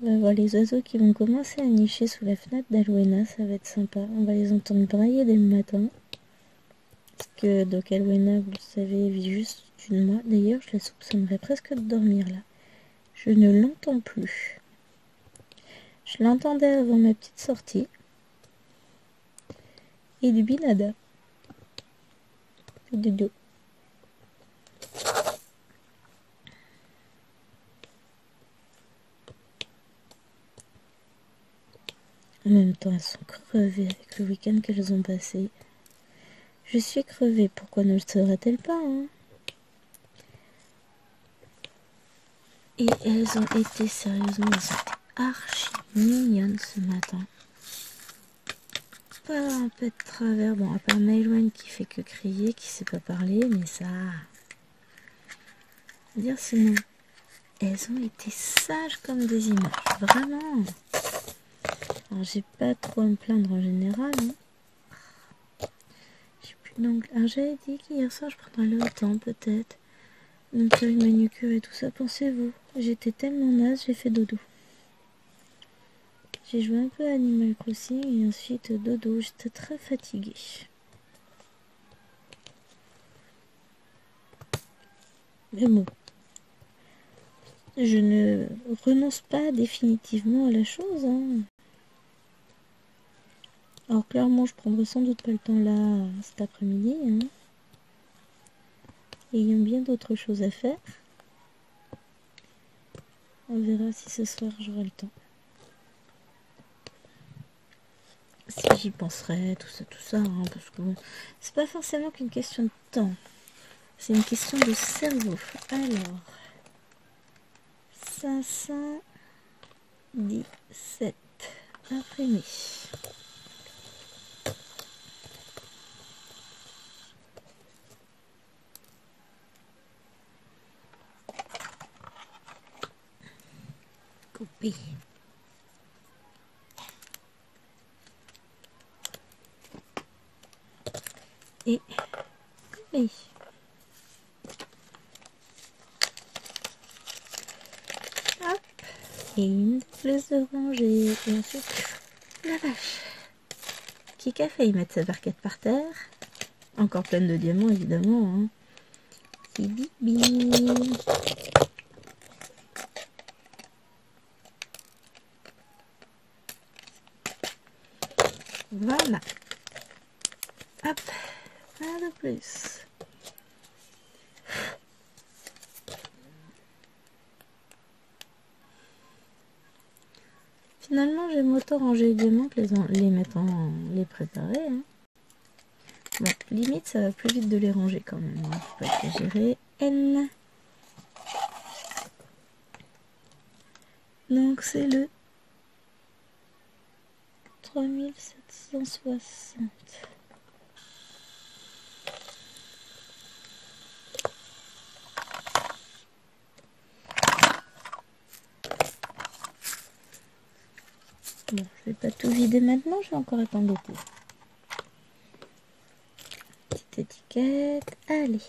Bah voir les oiseaux qui vont commencer à nicher sous la fenêtre d'Alwena, ça va être sympa. On va les entendre brailler dès le matin. Parce que donc Alwena, vous le savez, vit juste D'ailleurs, je la soupçonnerais presque de dormir là. Je ne l'entends plus. Je l'entendais avant ma petite sortie. Et du binada. Du dos. En même temps, elles sont crevées avec le week-end qu'elles ont passé. Je suis crevée, pourquoi ne le serait-elle pas hein? Et elles ont été, sérieusement, elles ont été archi mignonnes ce matin. Pas un peu de travers, bon, à part Maïloine qui fait que crier, qui sait pas parler, mais ça... dire sinon, elles ont été sages comme des images, vraiment. Alors j'ai pas trop à me plaindre en général. Hein. J'ai plus d'ongles. Alors j'avais dit qu'hier soir je prendrais le temps peut-être. Une manucure et tout ça, pensez-vous J'étais tellement naze, j'ai fait dodo. J'ai joué un peu à Animal Crossing et ensuite dodo, j'étais très fatiguée. Mais bon, je ne renonce pas définitivement à la chose. Hein. Alors clairement, je prendrai sans doute pas le temps là cet après-midi. Hein. Ayant bien d'autres choses à faire. On verra si ce soir j'aurai le temps. Si j'y penserai, tout ça, tout ça, hein, parce que c'est pas forcément qu'une question de temps. C'est une question de cerveau. Alors, 517 imprimé. Coupé. Et. Hop. Et une plus de rangée. Et la vache. Qui a failli mettre sa barquette par terre. Encore pleine de diamants, évidemment. Hein. Voilà. Hop. Pas de plus. Finalement, j'aime autant ranger les diamants les, les mettre en... les préparer. Hein. Bon, limite, ça va plus vite de les ranger quand même. Hein. Faut pas exagérer. N. Donc, c'est le 3760. Bon, je vais pas tout vider maintenant, je vais encore être embêtée. Petite étiquette, allez.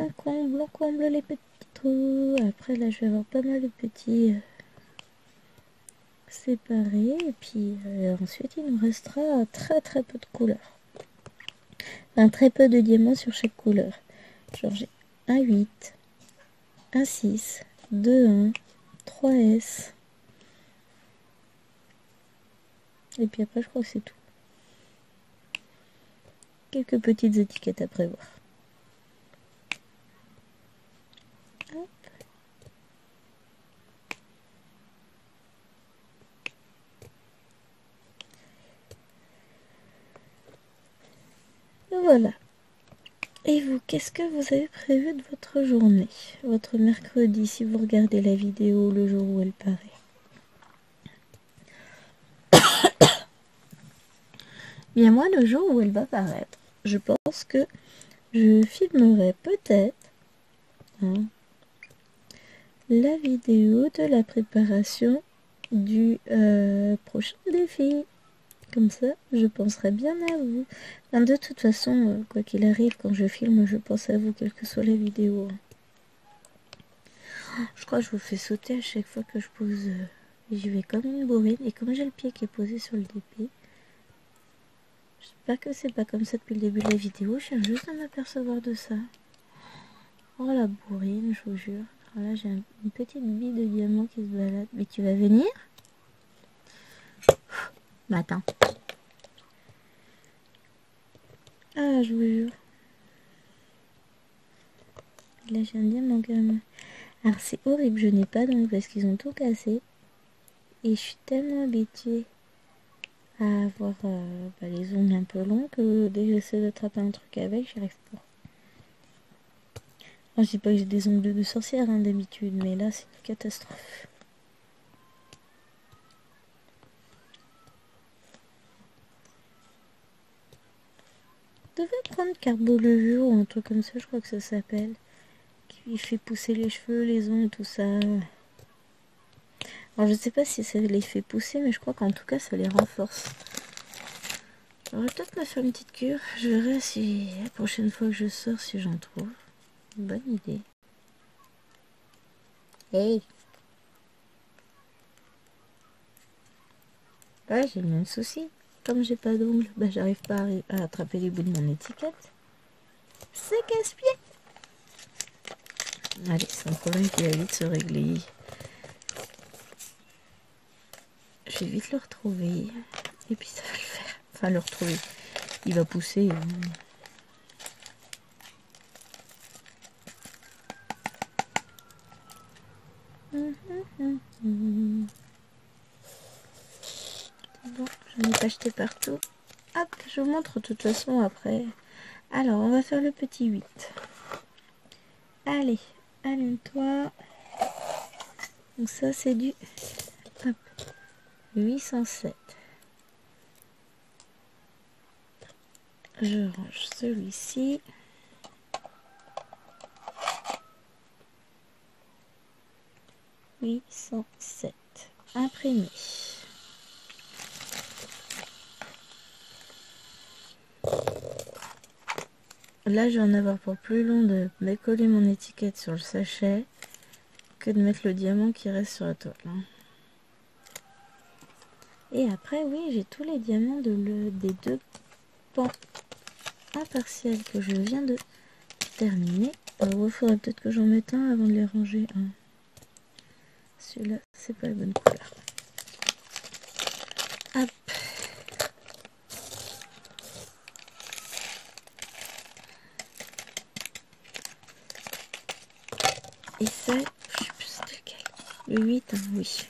On comble, on comble les petits trous. Après là, je vais avoir pas mal de petits séparés. Et puis euh, ensuite, il nous restera très très peu de couleurs. Enfin, très peu de diamants sur chaque couleur. Genre j'ai un 8, un 6, 2 1, 3S. Et puis après, je crois que c'est tout. Quelques petites étiquettes à prévoir. Hop. Voilà. Et vous, qu'est-ce que vous avez prévu de votre journée Votre mercredi, si vous regardez la vidéo le jour où elle paraît? *coughs* Bien moi, le jour où elle va paraître, je pense que je filmerai peut-être hein, la vidéo de la préparation du euh, prochain défi. Ça, je penserai bien à vous. de toute façon, euh, quoi qu'il arrive, quand je filme, je pense à vous, quelle que soit la vidéo. Je crois que je vous fais sauter à chaque fois que je pose. euh, J'y vais comme une bourrine. Et comme j'ai le pied qui est posé sur le DP, j'espère que c'est pas comme ça depuis le début de la vidéo. Je viens juste de m'apercevoir de ça. Oh la bourrine, je vous jure. Alors là, j'ai un- une petite bille de diamant qui se balade. Mais tu vas venir? Attends. Ah, je vous jure. Un diamant quand même. Alors, c'est horrible, je n'ai pas d'ongles parce qu'ils ont tout cassé. Et je suis tellement habituée à avoir euh, bah, les ongles un peu longs que dès que j'essaie d'attraper un truc avec, j'y arrive pas. Moi, je dis pas que j'ai des ongles de sorcière hein, d'habitude, mais là, c'est une catastrophe. Devais prendre carbo-levure ou un truc comme ça, je crois que ça s'appelle. Qui fait pousser les cheveux, les ongles, tout ça. Alors je sais pas si ça les fait pousser, mais je crois qu'en tout cas ça les renforce. J'aurais peut-être me faire une petite cure. Je verrai si la prochaine fois que je sors, si j'en trouve. Bonne idée. Hey Ouais, j'ai le même souci. Comme j'ai pas d'ongles, bah j'arrive pas à, attraper les bouts de mon étiquette. C'est casse-pied. Allez, c'est un problème qui va vite se régler. Je vais vite le retrouver. Et puis ça va le faire. Enfin, le retrouver. Il va pousser. hein. Bon, j'en ai pas jeté partout. Hop, je vous montre de toute façon après. Alors, on va faire le petit 8. Allez, allume-toi. Donc ça, c'est du hop, 807. Je range celui-ci. Sept. Imprimé. Là, je vais en avoir pour plus long de décoller mon étiquette sur le sachet que de mettre le diamant qui reste sur la toile. hein. Et après, oui, j'ai tous les diamants de le, des deux pans impartiels que je viens de terminer. Alors, il faudrait peut-être que j'en mette un avant de les ranger. hein. Celui-là, c'est pas la bonne couleur. Hop. Et ça, je sais plus c'était lequel. Le 8, hein, oui.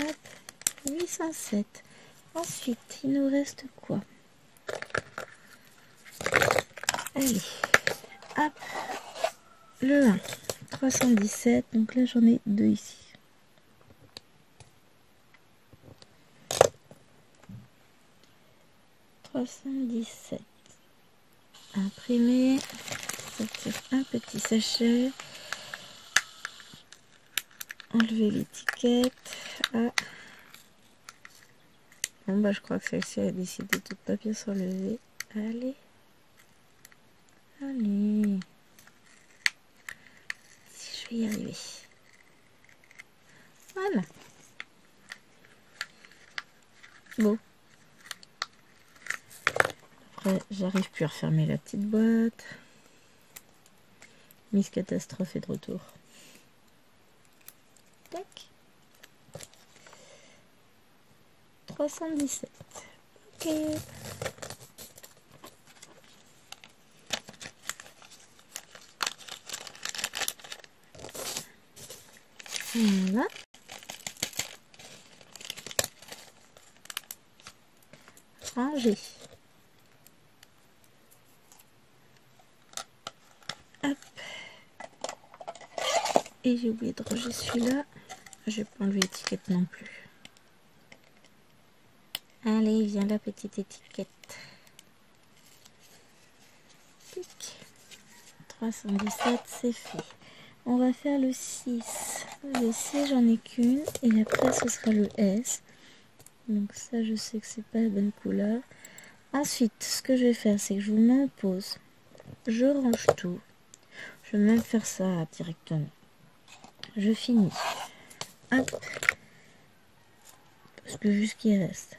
Hop, 807. Ensuite, il nous reste quoi? Allez, hop, le 1, 317. Donc là, j'en ai deux ici. Imprimé. Un petit sachet. Enlever l'étiquette. Ah. Bon bah je crois que celle-ci a décidé de pas bien s'enlever. Allez. Allez. Si je vais y arriver. Voilà. Bon. Après, j'arrive plus à refermer la petite boîte. Miss Catastrophe est de retour. Tac. 317. Ok. Voilà. Ranger. Hop. J'ai oublié de ranger celui-là. Je vais pas enlever l'étiquette non plus. Allez, viens la petite étiquette. Tic. 317, c'est fait. On va faire le 6. Le 6, j'en ai qu'une. Et après, ce sera le S. Donc ça, je sais que c'est pas la bonne couleur. Ensuite, ce que je vais faire, c'est que je vous mets en pause. je range tout. Je vais même faire ça directement. Je finis. Hop. Parce que vu ce qui reste.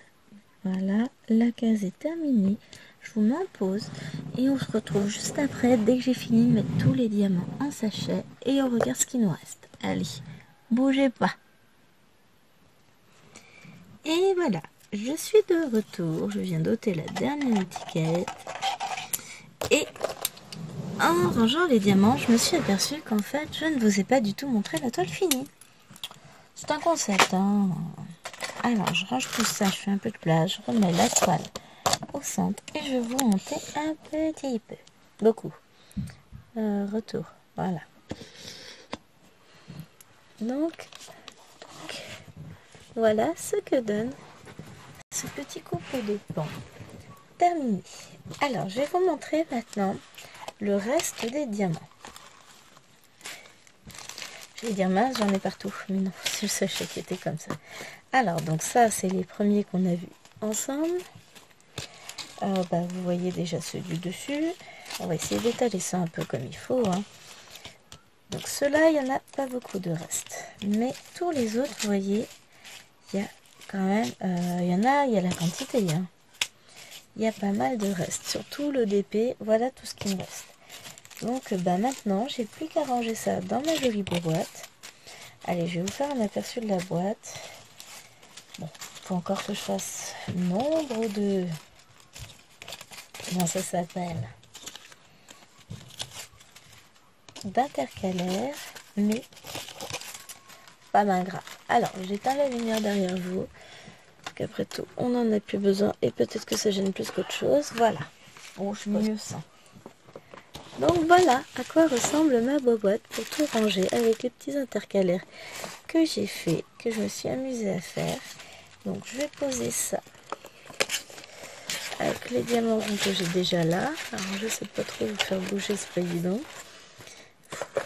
Voilà, la case est terminée. Je vous mets en pause et on se retrouve juste après dès que j'ai fini de mettre tous les diamants en sachet et on regarde ce qui nous reste. Allez, bougez pas. Et voilà, je suis de retour. Je viens d'ôter la dernière étiquette. Et en rangeant les diamants, je me suis aperçue qu'en fait, je ne vous ai pas du tout montré la toile finie. C'est un concept. Hein alors, je range tout ça, je fais un peu de place, je remets la toile au centre et je vais vous monter un petit peu. Beaucoup. Euh, retour. Voilà. Donc, voilà ce que donne ce petit couple de pans. Terminé. Alors, je vais vous montrer maintenant le reste des diamants. Je vais dire mince, j'en ai partout. Mais non, c'est le sachet qui était comme ça. Alors, donc ça, c'est les premiers qu'on a vus ensemble. Euh, bah, vous voyez déjà ceux du dessus. On va essayer d'étaler ça un peu comme il faut. Hein. Donc ceux-là, il n'y en a pas beaucoup de reste. Mais tous les autres, vous voyez, il y a quand même... Euh, il y en a, il y a la quantité. Hein. Il y a pas mal de reste. Surtout le DP, voilà tout ce qui me reste. Donc bah, maintenant, j'ai plus qu'à ranger ça dans ma jolie boîte. Allez, je vais vous faire un aperçu de la boîte. Bon, faut encore que je fasse nombre de... Comment ça s'appelle? D'intercalaire, mais pas mal grave. Alors, j'éteins la lumière derrière vous. Qu'après tout, on n'en a plus besoin. Et peut-être que ça gêne plus qu'autre chose. Voilà. Bon, je mieux ça. Donc voilà à quoi ressemble ma boîte pour tout ranger avec les petits intercalaires que j'ai fait, que je me suis amusée à faire. Donc je vais poser ça avec les diamants que j'ai déjà là. Alors je sais pas trop vous faire bouger, c'est pas évident.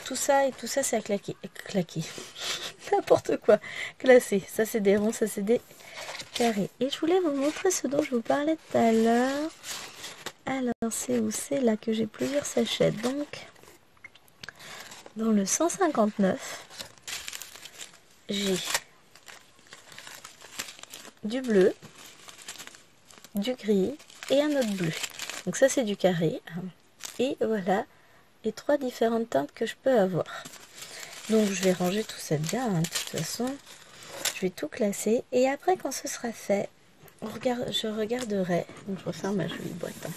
Tout ça et tout ça c'est à claquer. Claquer. *laughs* N'importe quoi. Classé. Ça c'est des ronds, ça c'est des carrés. Et je voulais vous montrer ce dont je vous parlais tout à l'heure. Alors c'est où? C'est là que j'ai plusieurs sachets. Donc dans le 159, j'ai du bleu, du gris et un autre bleu. Donc ça c'est du carré. Et voilà les trois différentes teintes que je peux avoir. Donc je vais ranger tout ça bien hein, de toute façon. Je vais tout classer et après quand ce sera fait, je regarderai. Je referme ma jolie boîte. Hein.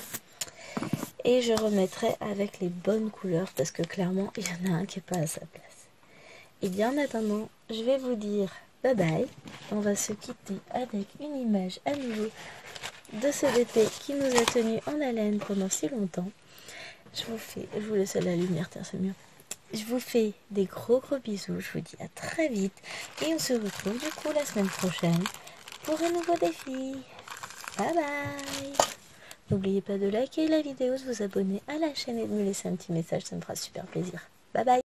Et je remettrai avec les bonnes couleurs parce que clairement il y en a un qui n'est pas à sa place. Et bien en attendant, je vais vous dire bye bye. On va se quitter avec une image à nouveau de ce DP qui nous a tenu en haleine pendant si longtemps. Je vous fais, je vous laisse à la lumière, c'est mieux. Je vous fais des gros gros bisous. Je vous dis à très vite. Et on se retrouve du coup la semaine prochaine pour un nouveau défi. Bye bye N'oubliez pas de liker la vidéo, de vous abonner à la chaîne et de me laisser un petit message, ça me fera super plaisir. Bye bye